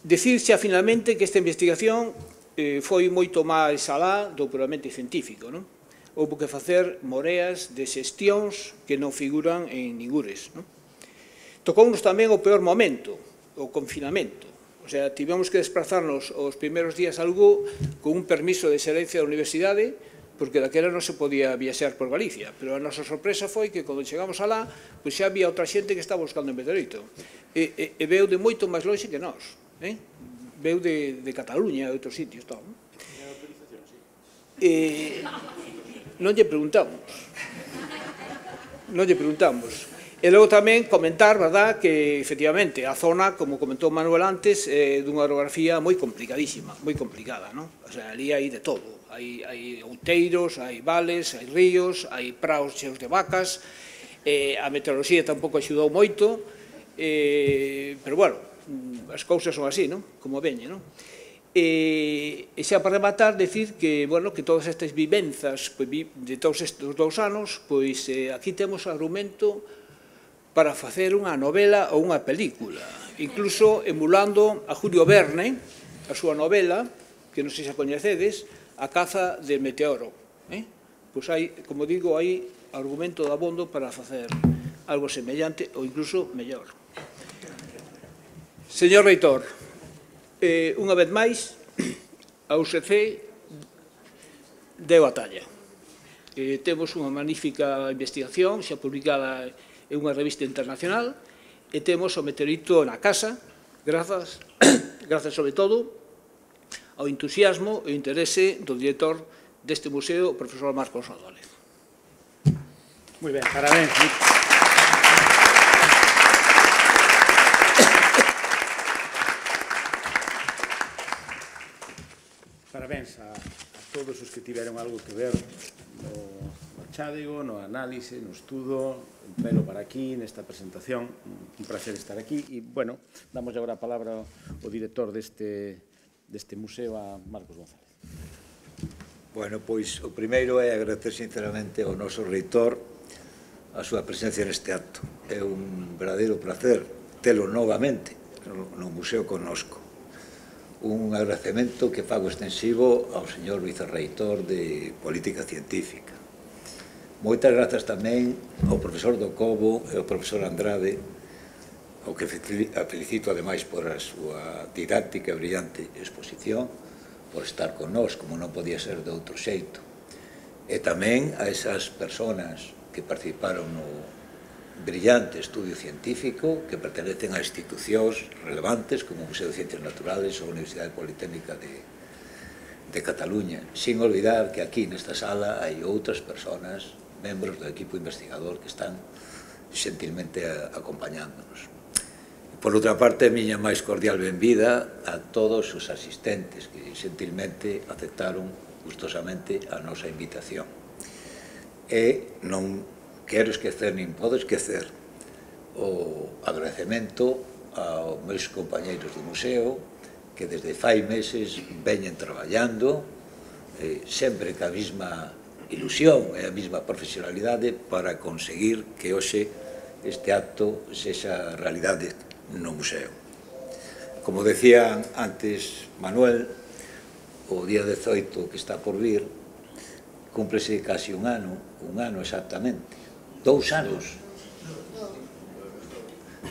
Decirse finalmente que esta investigación eh, foi moito máis alá do puramente científico. Non? Houve que facer moreas de xestións que non figuran en ningures. Non? Tocounos tamén o peor momento, o confinamento. O sea, tivemos que desplazarnos os primeiros días algo con un permiso de excelencia da universidade, porque daquela non se podía viaxar por Galicia, pero a nosa sorpresa foi que cando chegamos alá, pois xa había outra xente que estaba buscando en meteorito. E, e, e veu de moito máis longe que nós. Eh? veu de, de Cataluña, de outros sitios, tal. Non? Eh, non lle preguntamos. Non lle preguntamos. E logo tamén comentar, verdad, que efectivamente a zona, como comentou Manuel antes, é eh, dunha orografía moi complicadísima, moi complicada, non? O sea, ali hai de todo. Hai, hai outeiros, hai vales, hai ríos, hai praos cheos de vacas, eh, a meteoroloxía tampouco axudou moito, eh, pero bueno, Mm, as cousas son así, non? Como veñe. non? E, e xa para rematar, decir que, bueno, que todas estas vivenzas pois, de todos estes dous anos, pois eh, aquí temos argumento para facer unha novela ou unha película, incluso emulando a Julio Verne, a súa novela, que non sei se a coñecedes, A caza del meteoro. Eh? Pois hai, como digo, hai argumento de abondo para facer algo semellante ou incluso mellor. Señor Reitor, eh, unha vez máis, a UCC deu a talla. Eh, temos unha magnífica investigación, xa publicada en unha revista internacional, e temos o meteorito na casa, grazas, grazas sobre todo, ao entusiasmo e o interese do director deste museo, o profesor Marcos Rodólez.
Moi ben, parabéns. Parabéns a, a todos os que tiveron algo que ver no, no chádego, no análise, no estudo, pelo para aquí, nesta presentación. Un placer estar aquí. E, bueno, damos agora a palabra ao director deste, deste museo, a Marcos González.
Bueno, pois o primeiro é agradecer sinceramente ao noso reitor a súa presencia neste acto. É un verdadeiro placer telo novamente no museo conosco un agradecemento que fago extensivo ao señor vicerreitor de Política Científica. Moitas grazas tamén ao profesor do Cobo e ao profesor Andrade, ao que felicito ademais por a súa didáctica e brillante exposición, por estar con nós, como non podía ser de outro xeito. E tamén a esas personas que participaron no brillante estudio científico que pertenecen a institucións relevantes como o Museo de Ciencias Naturales ou a Universidade Politécnica de, de Cataluña, sin olvidar que aquí nesta sala hai outras personas, membros do equipo investigador que están gentilmente acompañándonos. Por outra parte, a miña máis cordial benvida a todos os asistentes que gentilmente aceptaron gustosamente a nosa invitación. E non quero esquecer nin podo esquecer o agradecemento aos meus compañeiros do museo que desde fai meses veñen traballando eh, sempre ca mesma ilusión e a mesma profesionalidade para conseguir que hoxe este acto sexa realidade no museo. Como decía antes Manuel, o día 18 que está por vir, cúmplese casi un ano, un ano exactamente, Dous anos.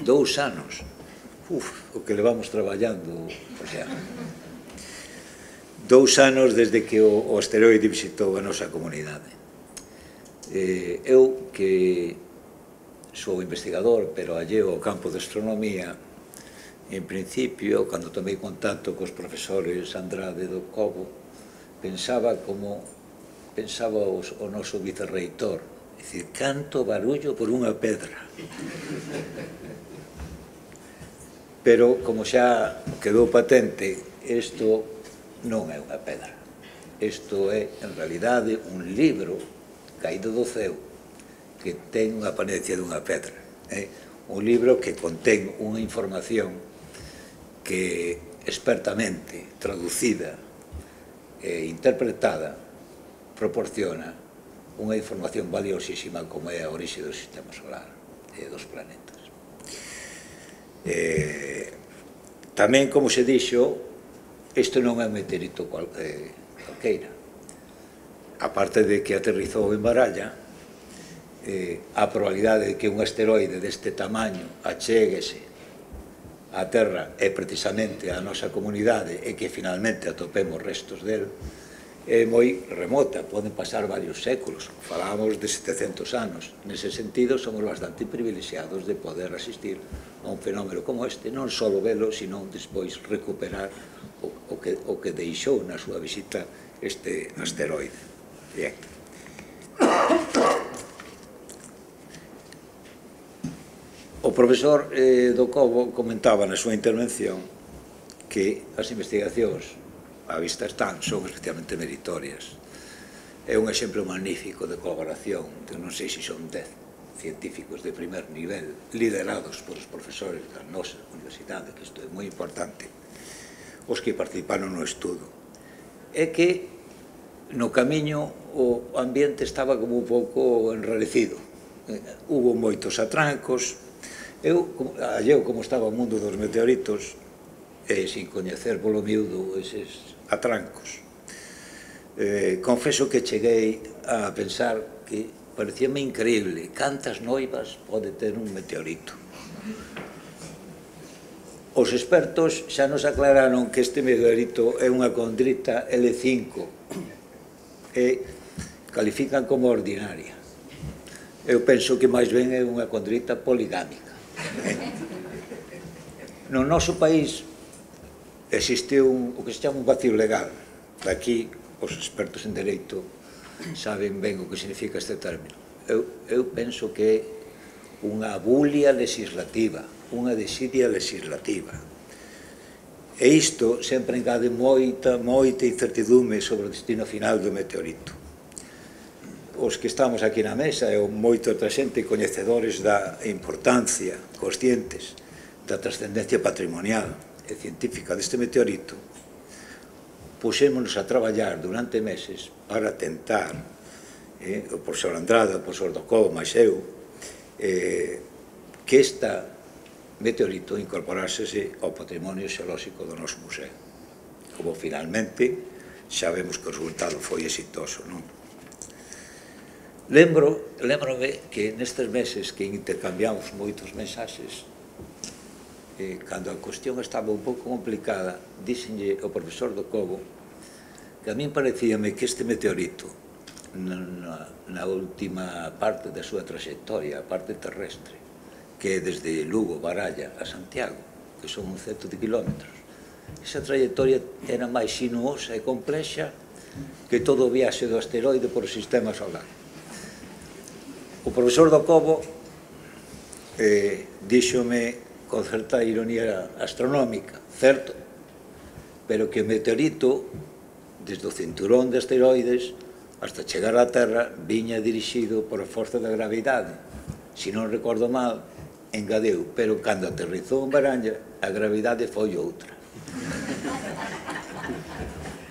Dous anos. Uf, o que levamos traballando, o sea. Dous anos desde que o, o asteroide visitou a nosa comunidade. Eh, eu que sou investigador, pero alleo ao campo de astronomía, en principio, cando tomei contacto cos profesores Andrade do Cobo, pensaba como pensaba os, o noso vicerreitor dicir, canto barullo por unha pedra. Pero, como xa quedou patente, isto non é unha pedra. Isto é, en realidade, un libro caído do ceu que ten unha apariencia dunha pedra. É un libro que contén unha información que expertamente traducida e interpretada proporciona unha información valiosísima como é a orixe do sistema solar e dos planetas. Eh, tamén, como se dixo, isto non é un meteorito cual, eh, calqueira. A parte de que aterrizou en Baralla, eh, a probabilidade de que un asteroide deste tamaño acheguese a Terra é precisamente a nosa comunidade e que finalmente atopemos restos del, é moi remota, poden pasar varios séculos, falábamos de 700 anos. Nese sentido, somos bastante privilexiados de poder asistir a un fenómeno como este, non só velo, sino despois recuperar o, o, que, o que deixou na súa visita este asteroide. Bien. O profesor eh, do Cobo comentaba na súa intervención que as investigacións a vista están, son especialmente meritorias. É un exemplo magnífico de colaboración de non sei se son dez científicos de primer nivel liderados por os profesores da nosa universidade, que isto é moi importante, os que participaron no estudo. É que no camiño o ambiente estaba como un pouco enrarecido. Hubo moitos atrancos, eu, alleu como estaba o mundo dos meteoritos, e sin coñecer polo miúdo eses atrancos. Eh, confeso que cheguei a pensar que parecíame increíble cantas noivas pode ter un meteorito. Os expertos xa nos aclararon que este meteorito é unha condrita L5 e califican como ordinaria. Eu penso que máis ben é unha condrita poligámica. No noso país existe un, o que se chama un vacío legal. Aquí os expertos en dereito saben ben o que significa este término. Eu, eu penso que é unha bulia legislativa, unha desidia legislativa. E isto sempre engade moita, moita incertidume sobre o destino final do meteorito. Os que estamos aquí na mesa e moito outra xente coñecedores da importancia, conscientes, da trascendencia patrimonial científica deste meteorito, puxémonos a traballar durante meses para tentar, eh, o profesor Andrada, o profesor Docó, máis eu, eh, que esta meteorito incorporásese ao patrimonio xeolóxico do noso museo. Como finalmente xa vemos que o resultado foi exitoso, non? Lembro, lembrome que nestes meses que intercambiamos moitos mensaxes eh, cando a cuestión estaba un pouco complicada, díxenlle o profesor do Cobo que a min parecíame que este meteorito na, na última parte da súa trayectoria, a parte terrestre, que é desde Lugo, Baralla a Santiago, que son un certo de kilómetros. Esa trayectoria era máis sinuosa e complexa que todo o viaxe do asteroide por o sistema solar. O profesor do Cobo eh, díxome con certa ironía astronómica, certo, pero que o meteorito, desde o cinturón de asteroides hasta chegar á Terra, viña dirixido por a forza da gravidade. Se non recordo mal, engadeu, pero cando aterrizou en Baranja, a gravidade foi outra.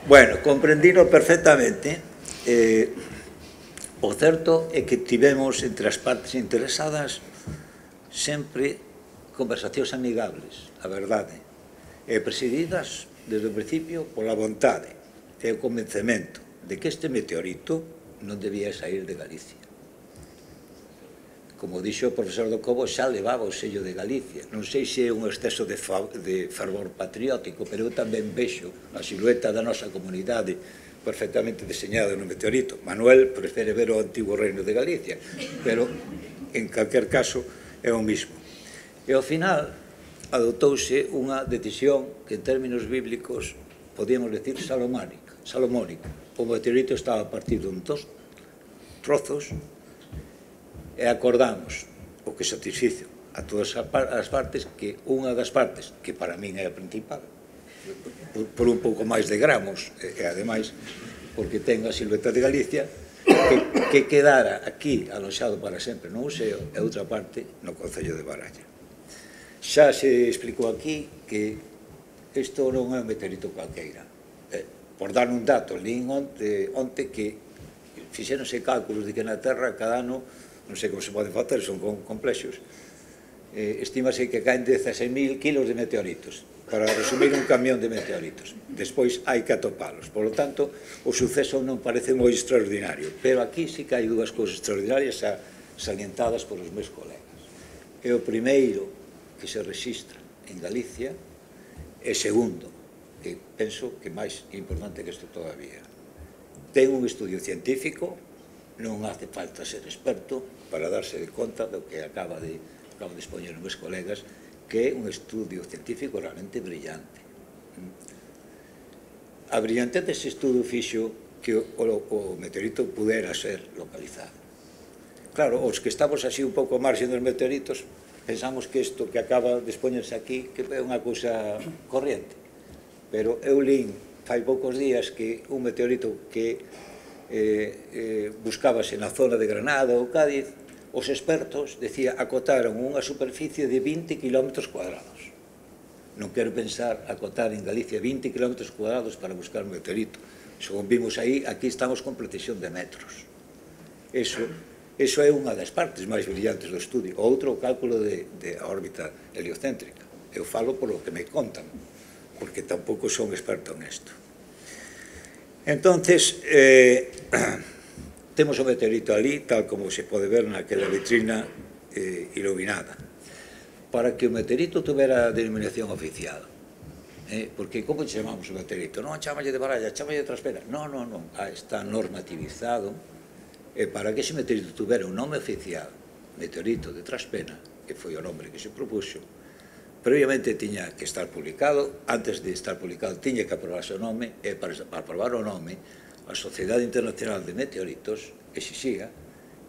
bueno, comprendino perfectamente, eh, o certo é que tivemos entre as partes interesadas sempre conversacións amigables, a verdade, e presididas desde o principio pola vontade e o convencemento de que este meteorito non debía sair de Galicia. Como dixo o profesor do Cobo, xa levaba o sello de Galicia. Non sei se é un exceso de, fa de fervor patriótico, pero eu tamén vexo a silueta da nosa comunidade perfectamente diseñada no meteorito. Manuel prefere ver o antigo reino de Galicia, pero en calquer caso é o mismo. E ao final adoptouse unha decisión que en términos bíblicos podíamos decir salomónica, salomónica. O meteorito estaba partido en dos trozos e acordamos o que satisfizo a todas as partes que unha das partes, que para min é a principal, por, por un pouco máis de gramos, e, e ademais, porque ten a silueta de Galicia, que, que quedara aquí aloxado para sempre no museo e outra parte no Concello de Baralla. Xa se explicou aquí que isto non é un meteorito calqueira. Eh, por dar un dato, lín onte, onte que fixéronse cálculos de que na Terra cada ano, non sei como se poden facer, son complexos, eh, estímase que caen 16.000 kilos de meteoritos para resumir un camión de meteoritos. Despois hai que atopalos. Por lo tanto, o suceso non parece moi extraordinario, pero aquí sí que hai dúas cousas extraordinarias salientadas por os meus colegas. E o primeiro que se registra en Galicia e segundo, que penso que máis importante que isto todavía, ten un estudio científico, non hace falta ser experto para darse de conta do que acaba de, acaba de expoñer meus colegas, que é un estudio científico realmente brillante. A brillante deste estudo fixo que o, o, o meteorito pudera ser localizado. Claro, os que estamos así un pouco máis margen dos meteoritos, pensamos que isto que acaba de expoñerse aquí que é unha cousa corriente. Pero eu lín fai poucos días que un meteorito que eh, eh, buscábase na zona de Granada ou Cádiz, os expertos, decía, acotaron unha superficie de 20 km cuadrados. Non quero pensar acotar en Galicia 20 km cuadrados para buscar un meteorito. Según vimos aí, aquí estamos con precisión de metros. Eso Eso é unha das partes máis brillantes do estudio. O outro, o cálculo de, de a órbita heliocéntrica. Eu falo polo que me contan, porque tampouco son experto nesto. Entonces, eh, temos o meteorito ali, tal como se pode ver naquela vitrina eh, iluminada, para que o meteorito tuvera a denominación oficial. Eh, porque como chamamos o meteorito? Non chamalle de baralla, chamalle de traspera. Non, non, non. Ah, está normativizado E para que ese meteorito tuvera un nome oficial, meteorito de Traspena, que foi o nome que se propuxo, previamente tiña que estar publicado, antes de estar publicado tiña que aprobarse o nome, e para, para aprobar o nome, a Sociedade Internacional de Meteoritos exixía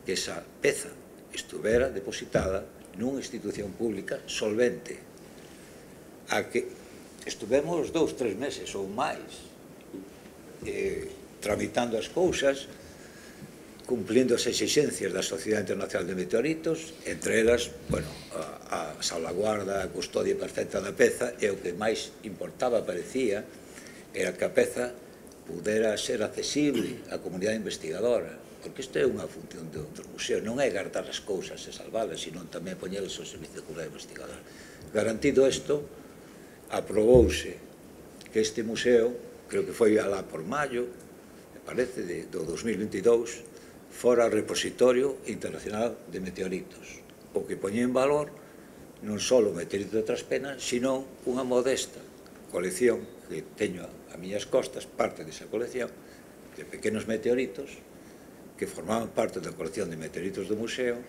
que esa peza estuvera depositada nunha institución pública solvente, a que estuvemos dous, tres meses ou máis eh, tramitando as cousas, cumplindo as exigencias da Sociedade Internacional de Meteoritos, entre elas, bueno, a, a salvaguarda, a custodia perfecta da peza, e o que máis importaba parecía era que a peza pudera ser accesible á comunidade investigadora, porque isto é unha función de outro museo, non é guardar as cousas e salvalas, sino tamén poñelas ao servicio da comunidade investigadora. Garantido isto, aprobouse que este museo, creo que foi alá por maio, me parece, de, do 2022, fora repositorio internacional de meteoritos, o que poñe en valor non só o meteorito de Traspena, sino unha modesta colección que teño a miñas costas, parte desa colección, de pequenos meteoritos que formaban parte da colección de meteoritos do museo,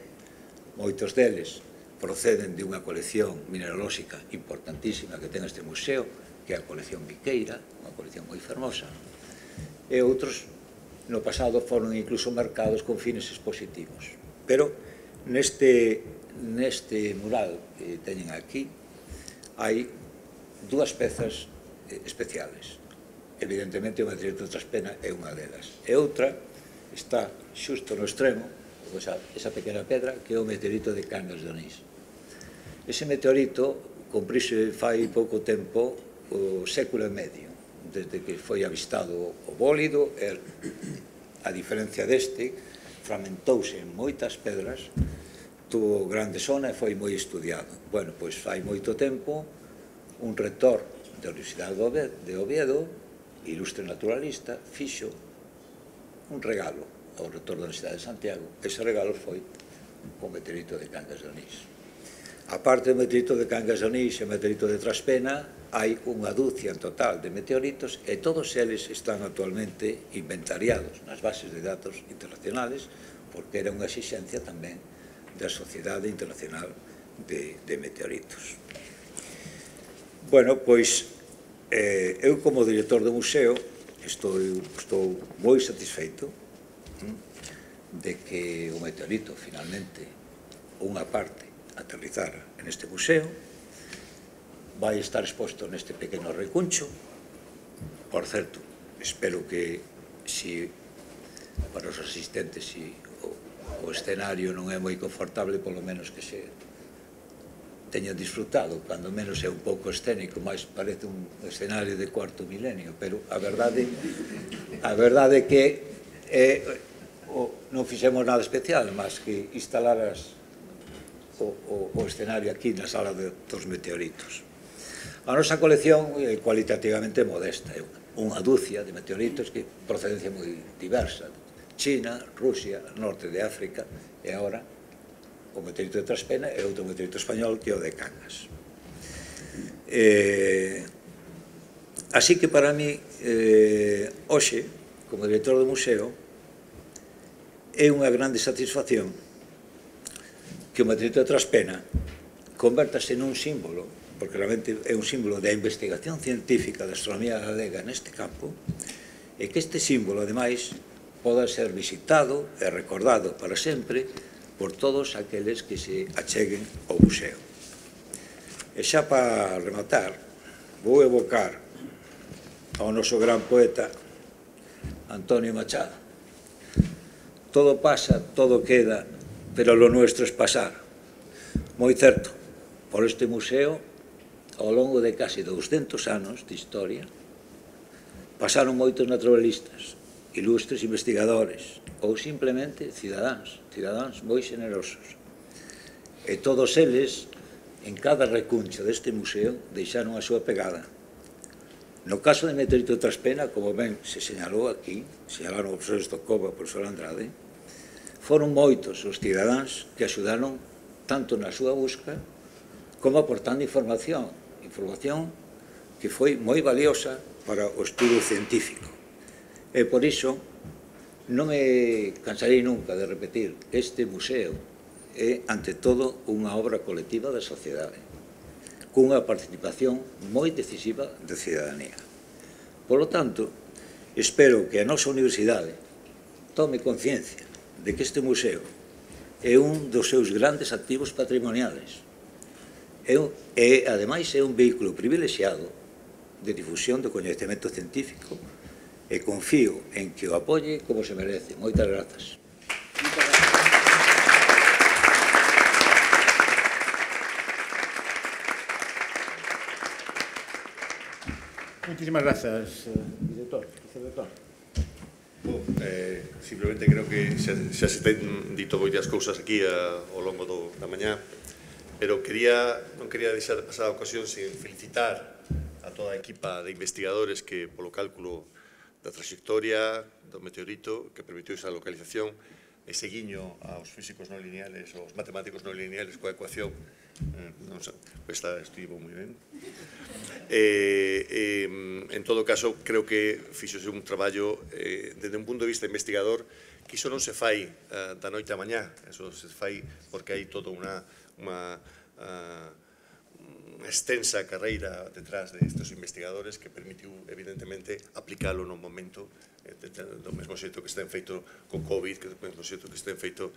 moitos deles proceden de unha colección mineralóxica importantísima que ten este museo, que é a colección Viqueira, unha colección moi fermosa, e outros no pasado foron incluso marcados con fines expositivos. Pero neste, neste mural que teñen aquí hai dúas pezas eh, especiales. Evidentemente o material de traspena é unha delas. E outra está xusto no extremo, esa, esa pequena pedra, que é o meteorito de Cangas de Onís. Ese meteorito cumprise fai pouco tempo o século e medio desde que foi avistado o bólido, el, a diferencia deste, fragmentouse en moitas pedras, tuvo grande zona e foi moi estudiado. Bueno, pois hai moito tempo, un rector da Universidade de Oviedo, ilustre naturalista, fixo un regalo ao rector da Universidade de Santiago. Ese regalo foi o meteorito de Cangas de Onís. A parte do meteorito de Cangas de Onís e o meteorito de Traspena, hai unha dúcia en total de meteoritos e todos eles están actualmente inventariados nas bases de datos internacionales porque era unha exixencia tamén da Sociedade Internacional de, de Meteoritos. Bueno, pois, eh, eu como director do museo estou, estou moi satisfeito hm, de que o meteorito finalmente unha parte aterrizara en este museo vai estar exposto neste pequeno recuncho. Por certo, espero que si para os asistentes si o, o escenario non é moi confortable, polo menos que se teño disfrutado, cando menos é un pouco escénico, máis parece un escenario de cuarto milenio, pero a verdade a verdade é que eh, o, non fixemos nada especial, máis que instalar as, o, o, o escenario aquí na sala de, dos meteoritos. A nosa colección é cualitativamente modesta, é unha dúcia de meteoritos que procedencia moi diversa. China, Rusia, norte de África e agora o meteorito de Traspena e outro meteorito español que é o de Cangas. Eh, así que para mí, eh, hoxe, como director do museo, é unha grande satisfacción que o meteorito de Traspena convertase nun símbolo porque realmente é un símbolo da investigación científica da astronomía galega neste campo, e que este símbolo, ademais, poda ser visitado e recordado para sempre por todos aqueles que se acheguen ao museo. E xa para rematar, vou evocar ao noso gran poeta Antonio Machado. Todo pasa, todo queda, pero lo nuestro es pasar. Moi certo, por este museo ao longo de case 200 anos de historia, pasaron moitos naturalistas, ilustres investigadores, ou simplemente cidadáns, cidadáns moi generosos. E todos eles, en cada recuncho deste museo, deixaron a súa pegada. No caso de Meteorito Traspena, como ben se señalou aquí, señalaron o profesor Estocova o profesor Andrade, foron moitos os cidadáns que axudaron tanto na súa busca como aportando información información que foi moi valiosa para o estudo científico. E por iso non me cansarei nunca de repetir este museo é ante todo unha obra colectiva da sociedade cunha participación moi decisiva da cidadanía. Polo tanto, espero que a nosa universidade tome conciencia de que este museo é un dos seus grandes activos patrimoniales É, un, é ademais é un vehículo privilexiado de difusión do coñecemento científico e confío en que o apoie como se merece. Moitas grazas.
Muchísimas gracias, eh, director. Vicerrector.
Bom, eh, simplemente creo que xa, xa se ten dito moitas cousas aquí a, ao longo do, da mañá. Pero quería, non quería deixar de pasar a ocasión sen felicitar a toda a equipa de investigadores que, polo cálculo da trayectoria do meteorito que permitiu esa localización, ese guiño aos físicos non lineales, aos matemáticos non lineales coa ecuación, eh, non sei, pois esta estivo moi ben. Eh, eh, en todo caso, creo que fixose un traballo eh, desde un punto de vista investigador que iso non se fai eh, da noite a mañá, eso se fai porque hai toda unha unha eh, extensa carreira detrás de estes investigadores que permitiu, evidentemente, aplicalo no momento eh, do mesmo xeito que está feito con COVID, que do mesmo xeito que está feito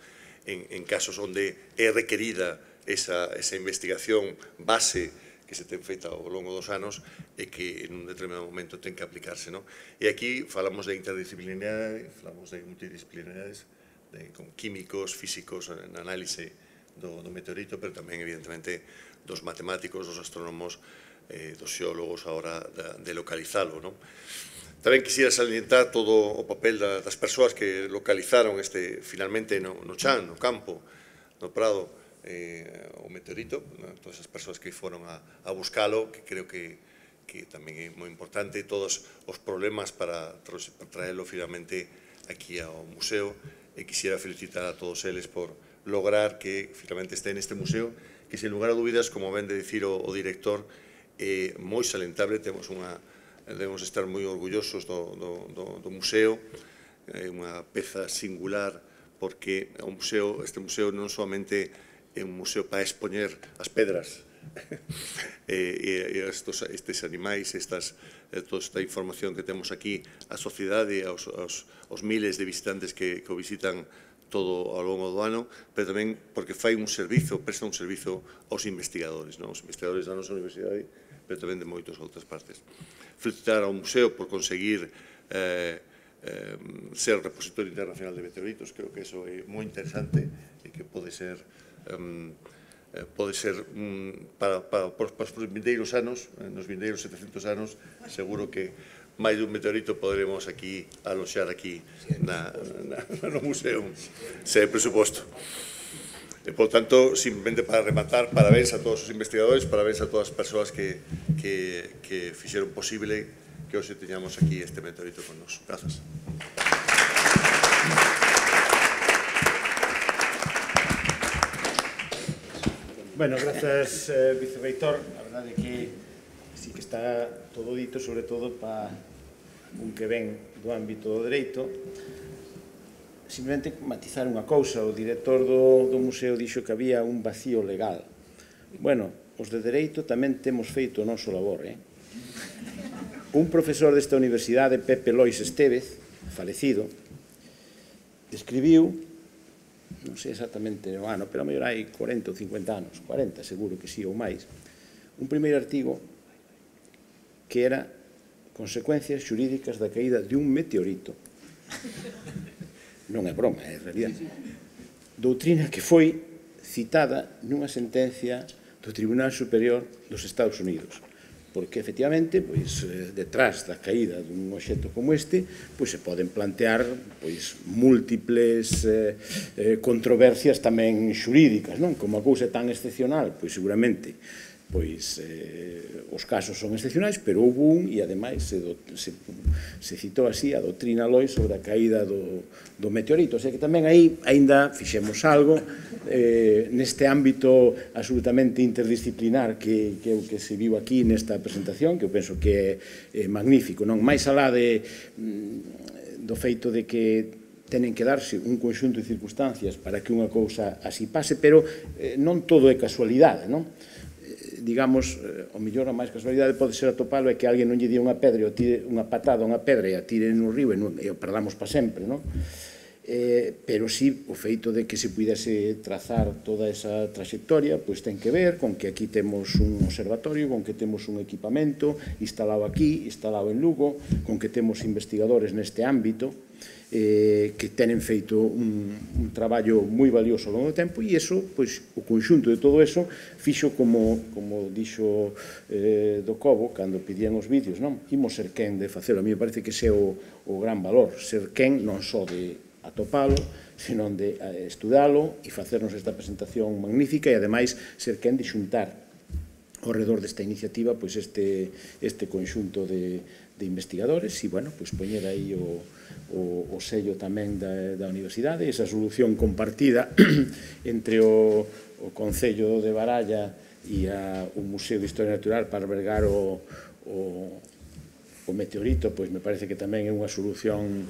en, en casos onde é requerida esa, esa investigación base que se ten feita ao longo dos anos e que en un determinado momento ten que aplicarse. No? E aquí falamos de interdisciplinaridade, falamos de multidisciplinaridades, de, con químicos, físicos, en análise do, do meteorito, pero tamén, evidentemente, dos matemáticos, dos astrónomos, eh, dos xeólogos a hora de, de localizalo. Non? Tamén quisiera salientar todo o papel da, das persoas que localizaron este finalmente no, no chan, no campo, no prado, eh, o meteorito, non? todas as persoas que foron a, a buscalo, que creo que, que tamén é moi importante, todos os problemas para, para traelo finalmente aquí ao museo, e quisiera felicitar a todos eles por, lograr que finalmente este neste museo, que sen lugar a dúbidas, como ben de dicir o, o director, é eh, moi salentable, temos unha debemos estar moi orgullosos do, do, do, do museo, é unha peza singular, porque o museo, este museo non somente é un museo para expoñer as pedras eh, e, e estos, estes animais, estas, eh, toda esta información que temos aquí, a sociedade, aos, aos, aos miles de visitantes que, que o visitan todo ao longo do ano, pero tamén porque fai un servizo, presta un servizo aos investigadores, non? os investigadores da nosa universidade, pero tamén de moitas outras partes. Felicitar ao museo por conseguir eh, eh, ser repositorio internacional de meteoritos, creo que eso é moi interesante e que pode ser um, pode ser um, para, para, para, para os vindeiros anos, eh, nos vindeiros 700 anos, seguro que máis dun meteorito poderemos aquí aloxar aquí na, na, no museo, se é presuposto. E, por tanto, simplemente para rematar, parabéns a todos os investigadores, parabéns a todas as persoas que, que, que fixeron posible que hoxe teñamos aquí este meteorito con nos. Grazas.
Bueno, grazas, eh, vicerreitor. A verdade é que sí que está todo dito, sobre todo para un que ven do ámbito do dereito, simplemente matizar unha cousa, o director do, do museo dixo que había un vacío legal. Bueno, os de dereito tamén temos feito o noso labor, eh? Un profesor desta universidade, Pepe Lois Estevez, falecido, escribiu, non sei exactamente o ano, pero a mellor hai 40 ou 50 anos, 40 seguro que sí ou máis, un primeiro artigo que era consecuencias xurídicas da caída de un meteorito. Non é broma, é realidade. Doutrina que foi citada nunha sentencia do Tribunal Superior dos Estados Unidos porque efectivamente pois eh, detrás da caída dun obxecto como este pois se poden plantear pois múltiples eh, eh, controversias tamén xurídicas, non? Como a cousa tan excepcional, pois seguramente pois eh, os casos son excepcionais, pero houve un e ademais se, do, se, se citou así a doutrina Loi sobre a caída do, do meteorito, o sea que tamén aí aínda fixemos algo eh, neste ámbito absolutamente interdisciplinar que, que, que se viu aquí nesta presentación, que eu penso que é, é magnífico, non máis alá de, mm, do feito de que tenen que darse un conxunto de circunstancias para que unha cousa así pase, pero eh, non todo é casualidade, non? digamos, eh, o millor a máis casualidade pode ser atopalo é que alguén non lle dí unha pedra, ou tire unha patada a unha pedra e a tire no río e, non, e o perdamos para sempre, non? Eh, pero sí, o feito de que se pudese trazar toda esa trayectoria, pois ten que ver con que aquí temos un observatorio, con que temos un equipamento instalado aquí, instalado en Lugo, con que temos investigadores neste ámbito, eh, que tenen feito un, un traballo moi valioso ao longo do tempo e eso, pois, o conxunto de todo eso fixo como, como dixo eh, do Cobo cando pedían os vídeos, non? Imos ser quen de facelo, a mí me parece que ese é o, o gran valor, ser quen non só de atopalo, senón de eh, estudalo e facernos esta presentación magnífica e ademais ser quen de xuntar ao redor desta iniciativa pois este, este conxunto de, de investigadores e, bueno, pois poñer aí o, o, o sello tamén da, da universidade, esa solución compartida entre o, o Concello de Baralla e a, o Museo de Historia Natural para albergar o, o, o meteorito, pois me parece que tamén é unha solución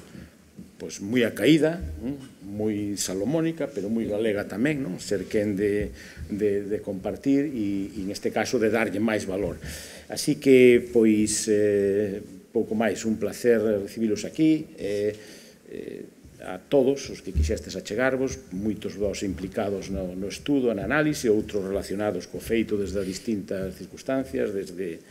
pois moi acaída, moi salomónica, pero moi galega tamén, non? ser quen de, de, de compartir e, e neste caso de darlle máis valor. Así que, pois, eh, pouco máis un placer recibilos aquí. Eh, eh, a todos os que quixestes achegarvos, moitos dos implicados no, no estudo, na análise, outros relacionados co feito desde distintas circunstancias, desde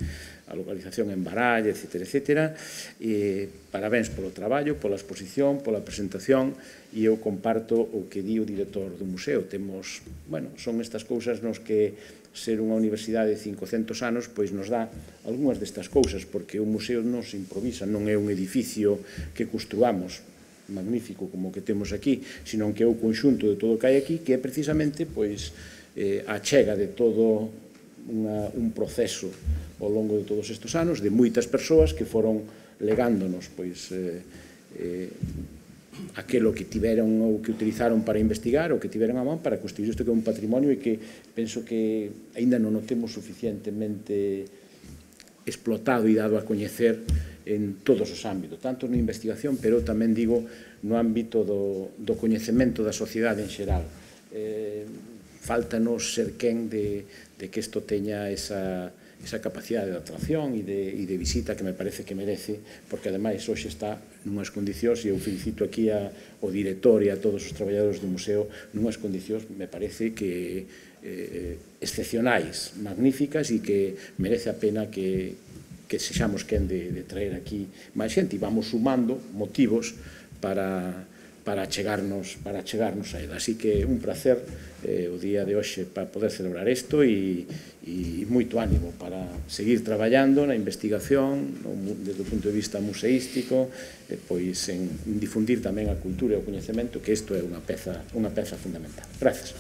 a localización en Baralla, etc. etc. E, parabéns polo traballo, pola exposición, pola presentación e eu comparto o que di o director do museo. Temos, bueno, son estas cousas nos que ser unha universidade de 500 anos pois nos dá algunhas destas cousas, porque o museo non se improvisa, non é un edificio que construamos, magnífico como que temos aquí, senón que é o conxunto de todo o que hai aquí, que é precisamente pois, eh, a chega de todo unha, un proceso ao longo de todos estes anos, de moitas persoas que foron legándonos pois, eh, eh, aquelo que tiveron ou que utilizaron para investigar ou que tiveron a man para construir isto que é un patrimonio e que penso que aínda non o temos suficientemente explotado e dado a coñecer en todos os ámbitos, tanto na investigación, pero tamén digo no ámbito do, do coñecemento da sociedade en xeral. Eh, faltanos ser quen de, de que isto teña esa, esa capacidade de atracción e de, e de visita que me parece que merece, porque ademais hoxe está nunhas condicións, e eu felicito aquí a, o director e a todos os traballadores do museo, nunhas condicións me parece que eh, excepcionais, magníficas e que merece a pena que, que sexamos quen de, de traer aquí máis xente e vamos sumando motivos para para chegarnos para chegarnos a ela. Así que un placer eh, o día de hoxe para poder celebrar isto e, e moito ánimo para seguir traballando na investigación no, desde o punto de vista museístico e pois en difundir tamén a cultura e o coñecemento que isto é unha peza, unha peza fundamental. Grazas.